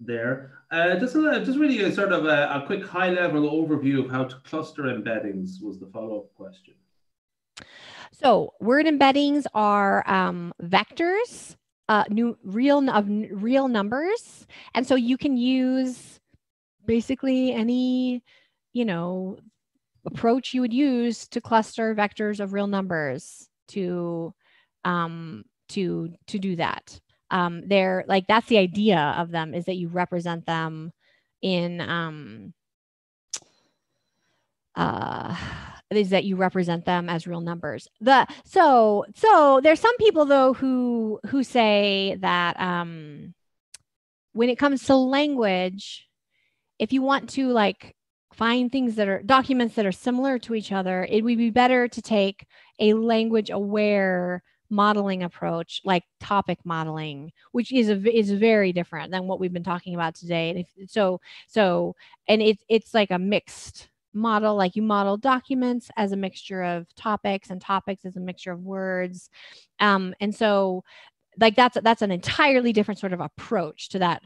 there. Uh, just, a, just really a sort of a, a quick high-level overview of how to cluster embeddings was the follow-up question. So word embeddings are um, vectors, uh, new real of real numbers, and so you can use basically any, you know, approach you would use to cluster vectors of real numbers to um, to to do that. Um, they're like that's the idea of them is that you represent them in um, uh, is that you represent them as real numbers. The so so there's some people though who who say that um, when it comes to language, if you want to like find things that are documents that are similar to each other, it would be better to take a language aware modeling approach like topic modeling which is a is very different than what we've been talking about today. And so so and it's it's like a mixed model like you model documents as a mixture of topics and topics as a mixture of words. Um, and so like that's that's an entirely different sort of approach to that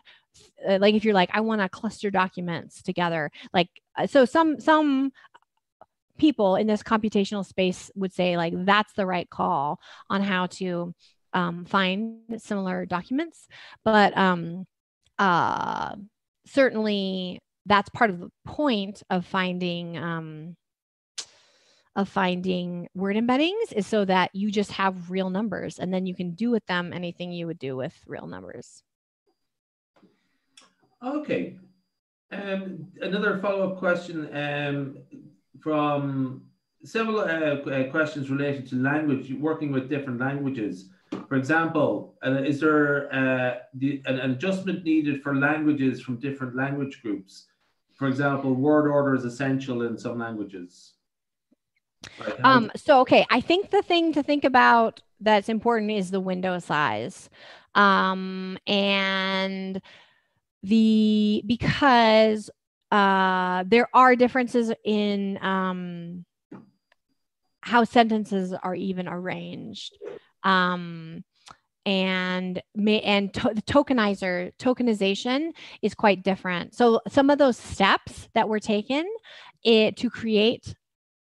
uh, like if you're like i want to cluster documents together like so some some people in this computational space would say like that's the right call on how to um, find similar documents but um, uh, certainly that's part of the point of finding um, of finding word embeddings is so that you just have real numbers and then you can do with them anything you would do with real numbers. Okay. Um, another follow-up question um, from several uh, uh, questions related to language, working with different languages. For example, uh, is there uh, the, an adjustment needed for languages from different language groups? For example, word order is essential in some languages. um, so, okay, I think the thing to think about that's important is the window size. Um, and the because uh, there are differences in um, how sentences are even arranged. Um, and may, and to, the tokenizer tokenization is quite different. So some of those steps that were taken it, to create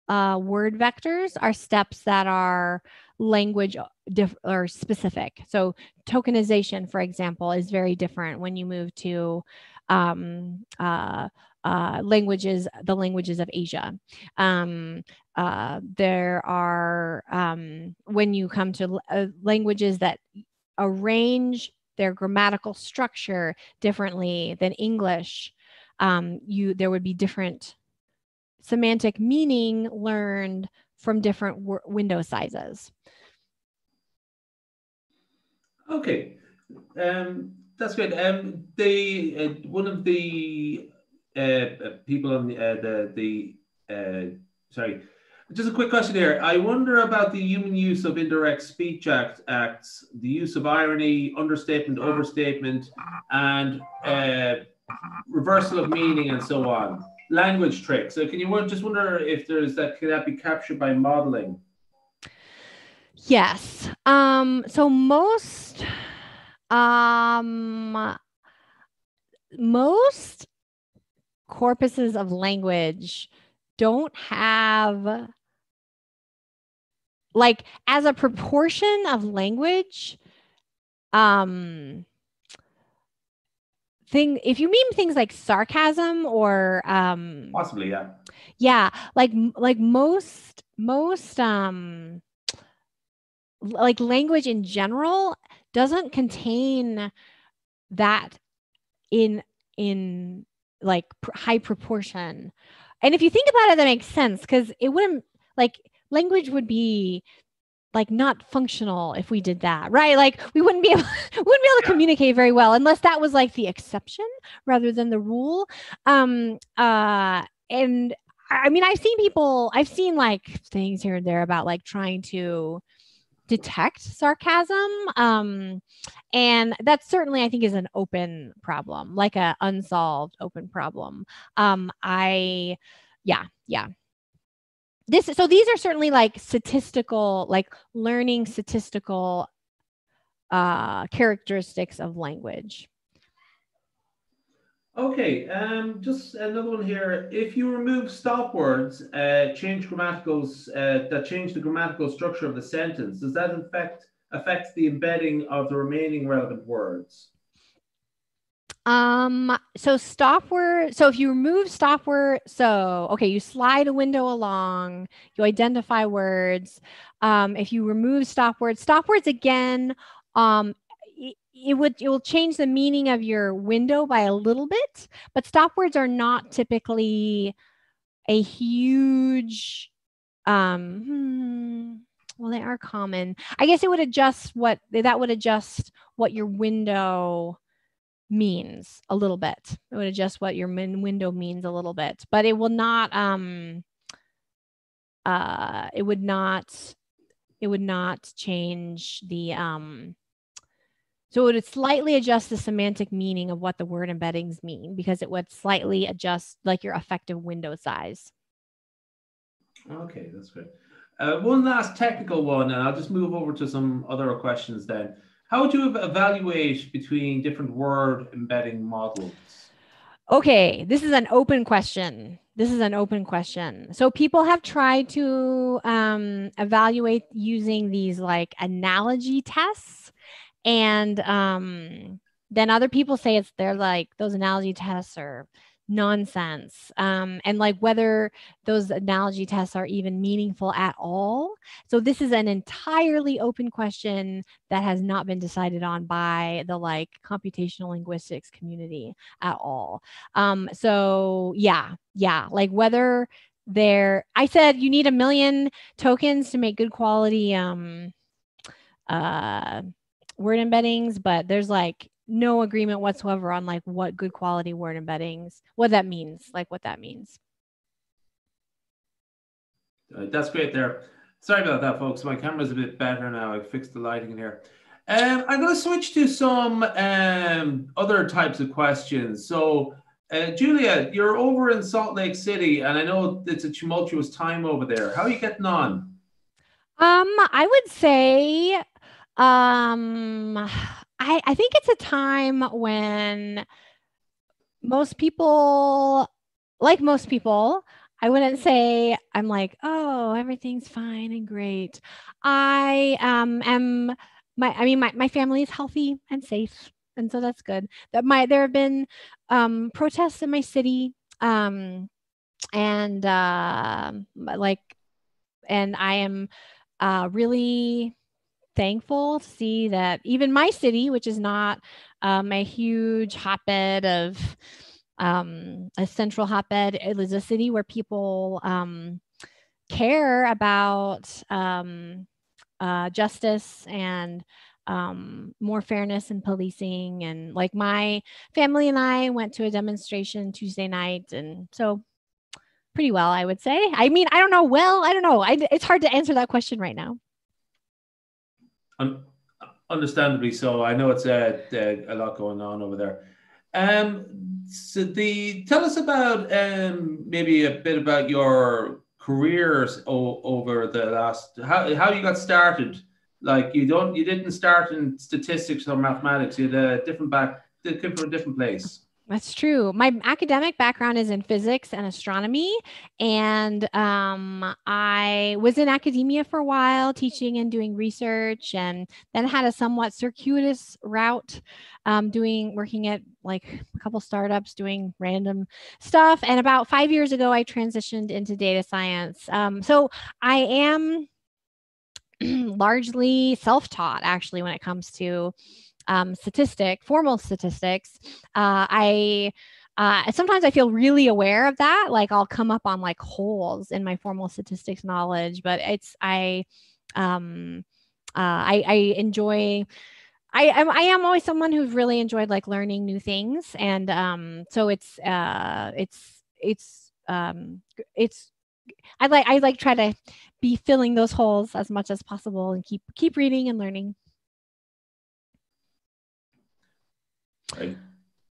uh, word vectors are steps that are language diff- or specific. So tokenization, for example, is very different when you move to um, uh, uh, languages, the languages of Asia. Um, uh, there are, um, when you come to uh, languages that arrange their grammatical structure differently than English, um, you there would be different semantic meaning learned from different window sizes. Okay, um, that's great. Um, the uh, one of the uh people on the uh, the, the uh, sorry just a quick question here. I wonder about the human use of indirect speech act, acts, the use of irony, understatement, overstatement, and uh, reversal of meaning, and so on. Language tricks. So, can you just wonder if there's that can that be captured by modeling? Yes. Um, so most um most corpuses of language don't have like as a proportion of language um thing if you mean things like sarcasm or um possibly yeah. Yeah like like most most um like language in general doesn't contain that in in like pr- high proportion. And if you think about it that makes sense because it wouldn't like language would be like not functional if we did that right? Like we wouldn't be able [laughs] wouldn't be able to yeah. communicate very well unless that was like the exception rather than the rule. Um uh and i mean i've seen people i've seen like things here and there about like trying to detect sarcasm um and that certainly i think is an open problem like a unsolved open problem. Um i yeah yeah this so these are certainly like statistical like learning statistical uh characteristics of language. Okay um just another one here. If you remove stop words uh change grammaticals uh, that change the grammatical structure of the sentence does that affect affect the embedding of the remaining relevant words um, so stop word. So if you remove stop word, so okay, you slide a window along, you identify words. Um, if you remove stop words, stop words again, um, it, it would it will change the meaning of your window by a little bit, but stop words are not typically a huge um hmm, well they are common i guess it would adjust what that would adjust what your window means a little bit. It would adjust what your min window means a little bit, but it will not um uh it would not it would not change the um so it would slightly adjust the semantic meaning of what the word embeddings mean because it would slightly adjust like your effective window size. Okay, that's great. Uh, one last technical one, and I'll just move over to some other questions then. How would you evaluate between different word embedding models? Okay, this is an open question. This is an open question. So people have tried to um, evaluate using these like analogy tests, and um, then other people say it's they're like those analogy tests are nonsense um, and like whether those analogy tests are even meaningful at all. So this is an entirely open question that has not been decided on by the like computational linguistics community at all. Um, so yeah, yeah, like whether they're, I said you need a million tokens to make good quality um, uh, word embeddings, but there's like no agreement whatsoever on like what good quality word embeddings, what that means, like what that means. Uh, that's great there. Sorry about that, folks. My camera's a bit better now. I fixed the lighting in here. Um, I'm going to switch to some um, other types of questions. So, uh, Julia, you're over in Salt Lake City, and I know it's a tumultuous time over there. How are you getting on? Um, I would say, um, I, I think it's a time when most people, like most people, I wouldn't say I'm like, oh, everything's fine and great. I um, am my, I mean, my, my family is healthy and safe. And so that's good. That my there have been um, protests in my city, um, and uh, like, and I am uh, really thankful to see that even my city, which is not um, a huge hotbed of um, a central hotbed, it is a city where people um, care about um, uh, justice and um, more fairness in policing. And like my family and I went to a demonstration Tuesday night. And so pretty well, I would say. I mean, I don't know. Well, I don't know. I, it's hard to answer that question right now. Un- understandably so. I know it's a, a, a, lot going on over there. Um, so the tell us about um, maybe a bit about your careers o- over the last how how you got started. Like you don't you didn't start in statistics or mathematics. You had a different back. Come from a different place. That's true. My academic background is in physics and astronomy. And um, I was in academia for a while, teaching and doing research, and then had a somewhat circuitous route um, doing working at like a couple startups doing random stuff. And about five years ago, I transitioned into data science. Um, so I am [clears throat] largely self taught actually when it comes to um, statistic, formal statistics, uh, I uh, sometimes I feel really aware of that. Like I'll come up on like holes in my formal statistics knowledge, but it's I um, uh, I, I enjoy I am I am always someone who's really enjoyed like learning new things, and um, so it's uh, it's it's um, it's I like I like try to be filling those holes as much as possible and keep keep reading and learning. Right.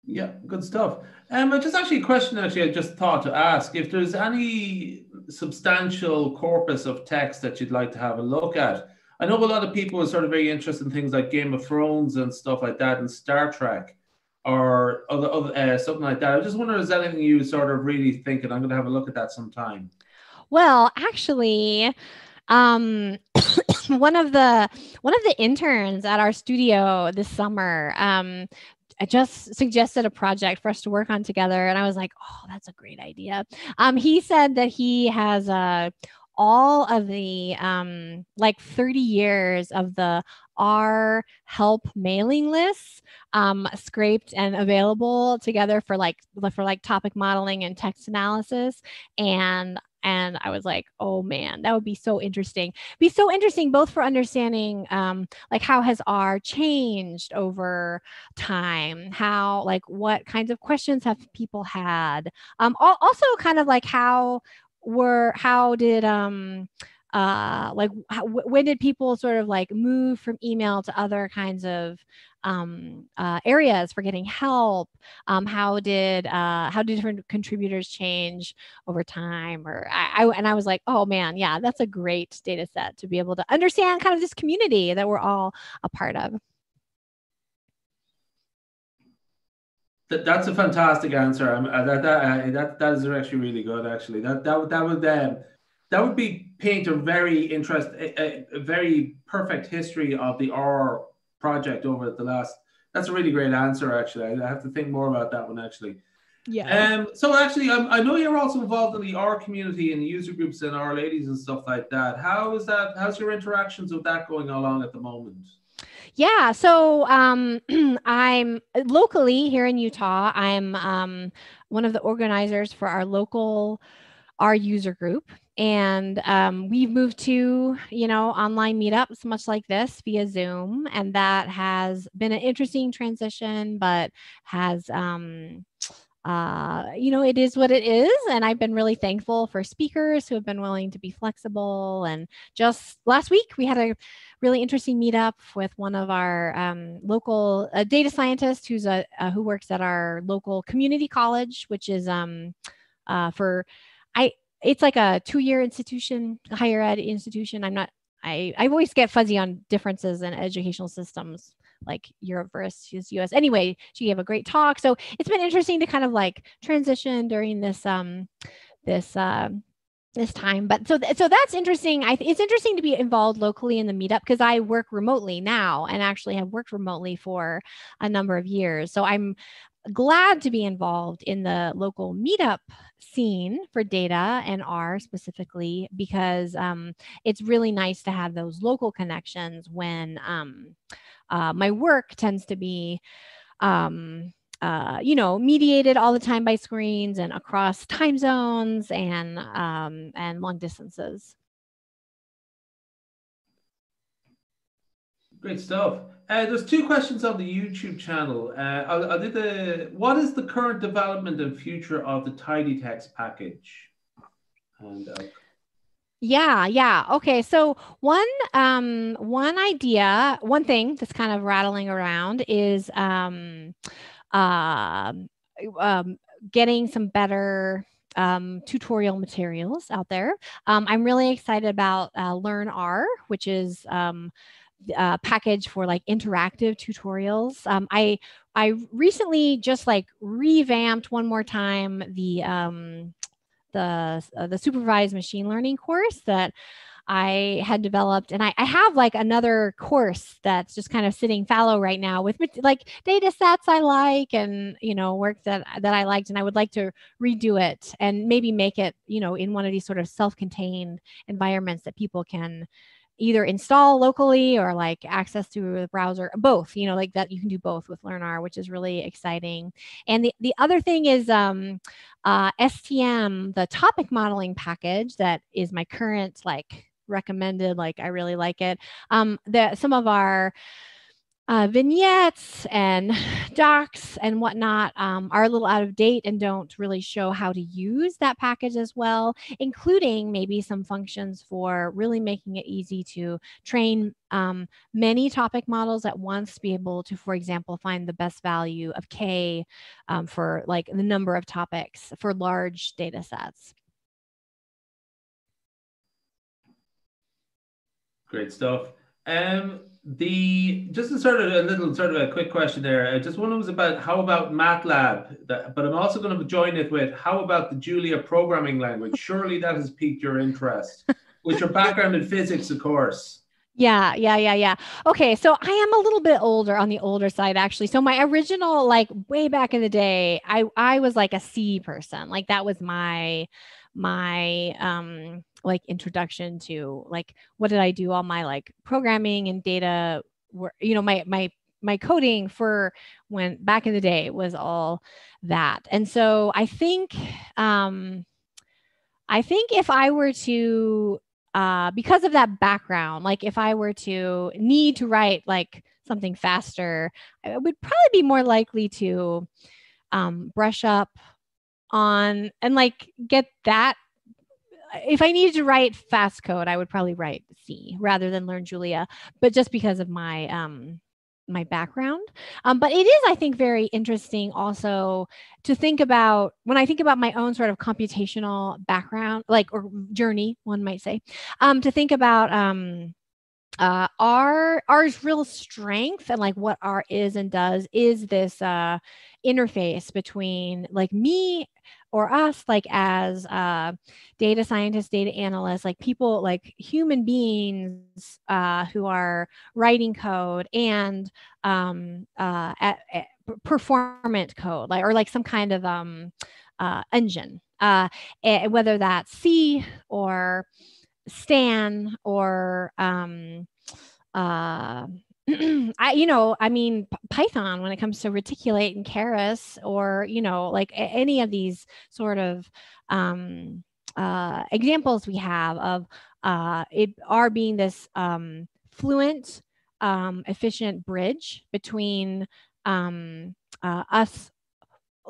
Yeah, good stuff. Um, just actually a question actually I just thought to ask if there's any substantial corpus of text that you'd like to have a look at I know a lot of people are sort of very interested in things like Game of Thrones and stuff like that, and Star Trek, or other, other uh, something like that. I just wonder, is that anything you sort of really thinking? I'm going to have a look at that sometime. Well, actually, um, [coughs] one of the one of the interns at RStudio this summer um, I just suggested a project for us to work on together, and I was like, "Oh, that's a great idea." Um, he said that he has a all of the um, like 30 years of the R help mailing lists um, scraped and available together for like for like topic modeling and text analysis and and I was like, oh man, that would be so interesting. Be so interesting both for understanding um, like how has R changed over time, how like what kinds of questions have people had, um, also kind of like how were how did um uh like how, when did people sort of like move from email to other kinds of um, uh, areas for getting help um, how did uh, how did different contributors change over time or I, I, and i was like oh man yeah that's a great data set to be able to understand kind of this community that we're all a part of That, that's a fantastic answer. Um, that that uh, that that is actually really good. Actually, that that that would um, that would be paint a very interest, a, a, very perfect history of the R project over the last. That's a really great answer. Actually, I have to think more about that one. Actually. Yeah. Um. So actually, um, I know you're also involved in the R community and user groups and R ladies and stuff like that. How is that? How's your interactions with that going along at the moment? Yeah. So um, [clears throat] I'm locally here in Utah. I'm um, one of the organizers for our local R user group. And um, we've moved to, you know, online meetups, much like this via Zoom. And that has been an interesting transition, but has, um, uh, you know, it is what it is. And I've been really thankful for speakers who have been willing to be flexible. And just last week, we had a really interesting meetup with one of our um, local data scientists who's a uh, who works at our local community college, which is um, uh, for I. It's like a two-year institution, higher ed institution. I'm not. I I always get fuzzy on differences in educational systems like Europe versus US. Anyway, she gave a great talk. So it's been interesting to kind of like transition during this um this uh, this time but so so that's interesting i it's interesting to be involved locally in the meetup because i work remotely now and actually have worked remotely for a number of years so i'm glad to be involved in the local meetup scene for data and R specifically because um, it's really nice to have those local connections when um, uh, my work tends to be um, uh, you know mediated all the time by screens and across [laughs] time zones and um, and long distances Great stuff. Uh, there's two questions on the YouTube channel. Uh, I'll, I'll, the. What is the current development and future of the Tidytext package? And uh, yeah, yeah. Okay. So one um one idea, one thing that's kind of rattling around is um uh, um getting some better um, tutorial materials out there. Um, I'm really excited about uh, learnr, which is um, a package for like interactive tutorials. Um, I I recently just like revamped one more time the um, the uh, the supervised machine learning course that I had developed, and I, I, have like another course that's just kind of sitting fallow right now with like data sets I like and you know work that that I liked, and I would like to redo it and maybe make it you know in one of these sort of self-contained environments that people can either install locally or like access through the browser both you know like that you can do both with learnr which is really exciting and the, the other thing is um, uh, stm the topic modeling package that is my current like recommended. Like I really like it. Um, the some of our uh, vignettes and [laughs] docs and whatnot um, are a little out of date and don't really show how to use that package as well, including maybe some functions for really making it easy to train um, many topic models at once, be able to, for example, find the best value of K um, for like the number of topics for large data sets. Great stuff. Um, the just a sort of a little sort of a quick question there. Just one was about how about MATLAB, that, but I'm also going to join it with how about the Julia programming language? Surely that has piqued your interest [laughs] with your background in physics, of course. Yeah, yeah, yeah, yeah. Okay, so I am a little bit older on the older side actually. So my original like way back in the day, I I was like a C person. Like that was my my um like introduction to like what did I do all my like programming and data were you know my my my coding for when back in the day was all that. And so I think um I think if I were to uh because of that background, like if I were to need to write like something faster, I would probably be more likely to um brush up on and like get that if I needed to write fast code, I would probably write C rather than learn Julia, but just because of my um my background. Um, but it is, I think, very interesting also to think about when I think about my own sort of computational background, like or journey, one might say, um, to think about um, uh, our R's real strength and like what R is and does is this uh, interface between like me or us like as uh, data scientists data analysts like people like human beings uh, who are writing code and um, uh, at, at performant code like or like some kind of um, uh, engine uh, whether that's c or stan or um, uh, [clears throat] I, you know, I mean, Python when it comes to reticulate and Keras, or you know, like any of these sort of um, uh, examples we have of uh, it R being this um, fluent, um, efficient bridge between um, uh, us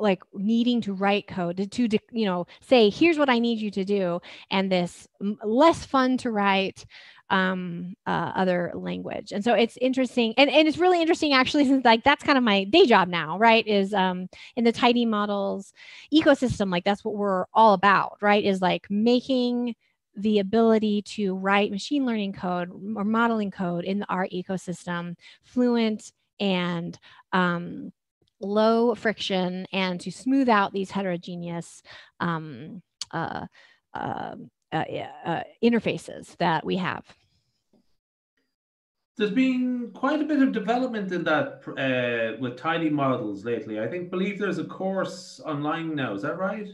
like needing to write code to, to you know say here's what i need you to do and this less fun to write um, uh, other language. And so it's interesting. And, and it's really interesting actually, [laughs] since like that's kind of my day job now, right? Is um, in the tidy models ecosystem, like that's what we're all about, right? Is like making the ability to write machine learning code or modeling code in our ecosystem fluent and um, low friction and to smooth out these heterogeneous um, uh, uh, uh, uh interfaces that we have there's been quite a bit of development in that uh, with tidy models lately. I think believe there's a course online now. Is that right?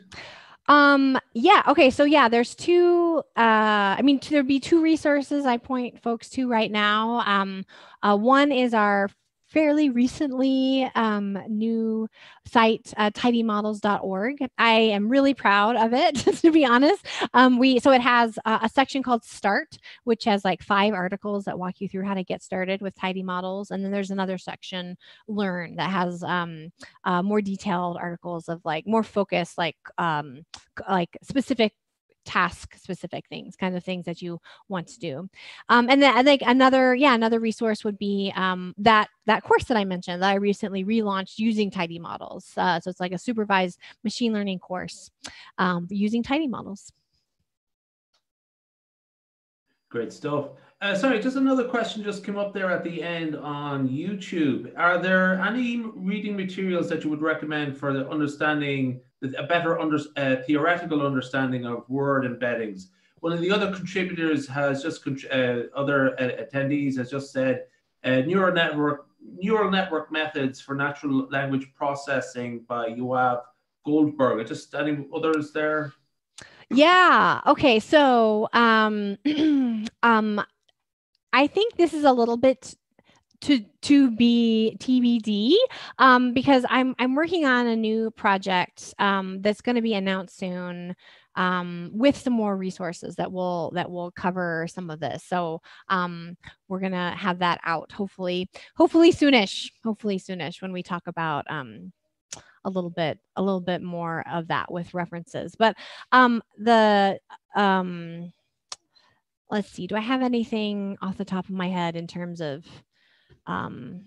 Um, yeah. Okay. So yeah, there's two, uh, I mean, there'd be two resources I point folks to right now. Um, uh, one is our fairly recently um, new site uh, tidymodels.org i am really proud of it [laughs] to be honest. Um, we so it has a section called start which has like five articles that walk you through how to get started with tidy models. And then there's another section learn that has um, uh, more detailed articles of like more focused like um, like specific task specific things, kind of things that you want to do. Um, and then I think another, yeah, another resource would be um, that that course that I mentioned that I recently relaunched using tidy models. Uh, so it's like a supervised machine learning course um, using tidy models. Great stuff. Uh, sorry, just another question just came up there at the end on YouTube. Are there any reading materials that you would recommend for the understanding a better under, uh, theoretical understanding of word embeddings. One of the other contributors has just, uh, other uh, attendees has just said uh, neural network neural network methods for natural language processing by Yoav Goldberg. Just any others there? Yeah. Okay. So, um, [clears throat] um, I think this is a little bit to to be TBD um, because I'm I'm working on a new project um, that's going to be announced soon um, with some more resources that will that will cover some of this. So um, we're gonna have that out hopefully hopefully soonish hopefully soonish when we talk about um, a little bit a little bit more of that with references. But um, the let's see, do I have anything off the top of my head in terms of um,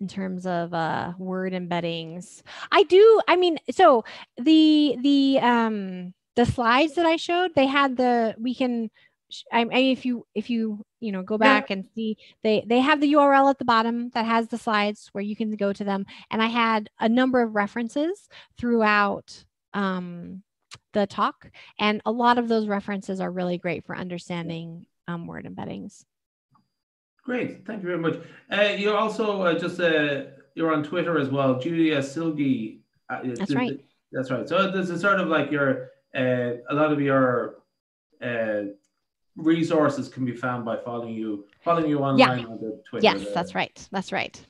in terms of uh, word embeddings. I do. I mean, so the the um, the slides that I showed, they had the we can. I mean, if you if you you know go back and see, they they have the URL at the bottom that has the slides where you can go to them. And I had a number of references throughout um, the talk, and a lot of those references are really great for understanding um, word embeddings. Great, thank you very much. Uh, you're also uh, just uh, you're on Twitter as well, Julia Silge. Uh, that's right. That's right. So this is sort of like your uh, a lot of your uh, resources can be found by following you following you online yeah. on the Twitter. Yes, that's right. That's right.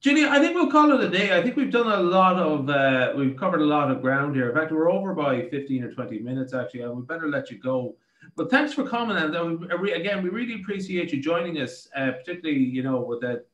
Julia, I think we'll call it a day. I think we've done a lot of, uh, we've covered a lot of ground here. In fact, we're over by 15 or 20 minutes actually, and we better let you go. But thanks for coming. And uh, again, we really appreciate you joining us, uh, particularly, you know, with a,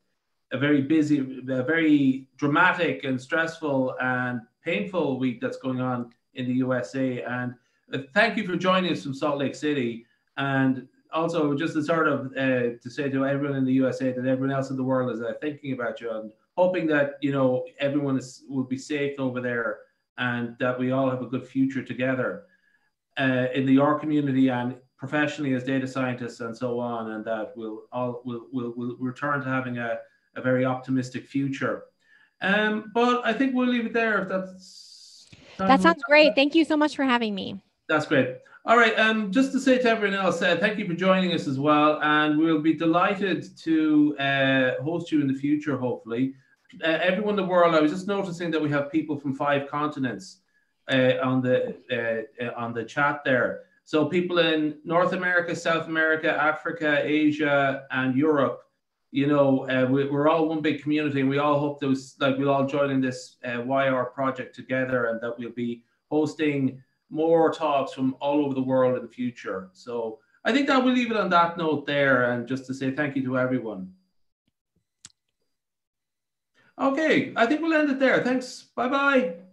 a very busy, a very dramatic and stressful and painful week that's going on in the USA. And uh, thank you for joining us from Salt Lake City. And also, just to sort of uh, to say to everyone in the USA that everyone else in the world is uh, thinking about you and hoping that you know everyone is will be safe over there and that we all have a good future together uh, in the R community and professionally as data scientists and so on, and that we'll all will will will return to having a, a very optimistic future. Um, but I think we'll leave it there. If that's that sounds great. Thank you so much for having me. That's great. All right. Um, just to say to everyone else, uh, thank you for joining us as well, and we'll be delighted to uh, host you in the future. Hopefully, uh, everyone in the world. I was just noticing that we have people from five continents on the uh, uh, on the chat there. So people in North America, South America, Africa, Asia, and Europe, you know, uh, we, are all one big community, and we all hope those like we'll all join in this uh, Why R project together, and that we'll be hosting more talks from all over the world in the future. So I think that we'll leave it on that note there, and just to say thank you to everyone. Okay, I think we'll end it there. Thanks. Bye bye.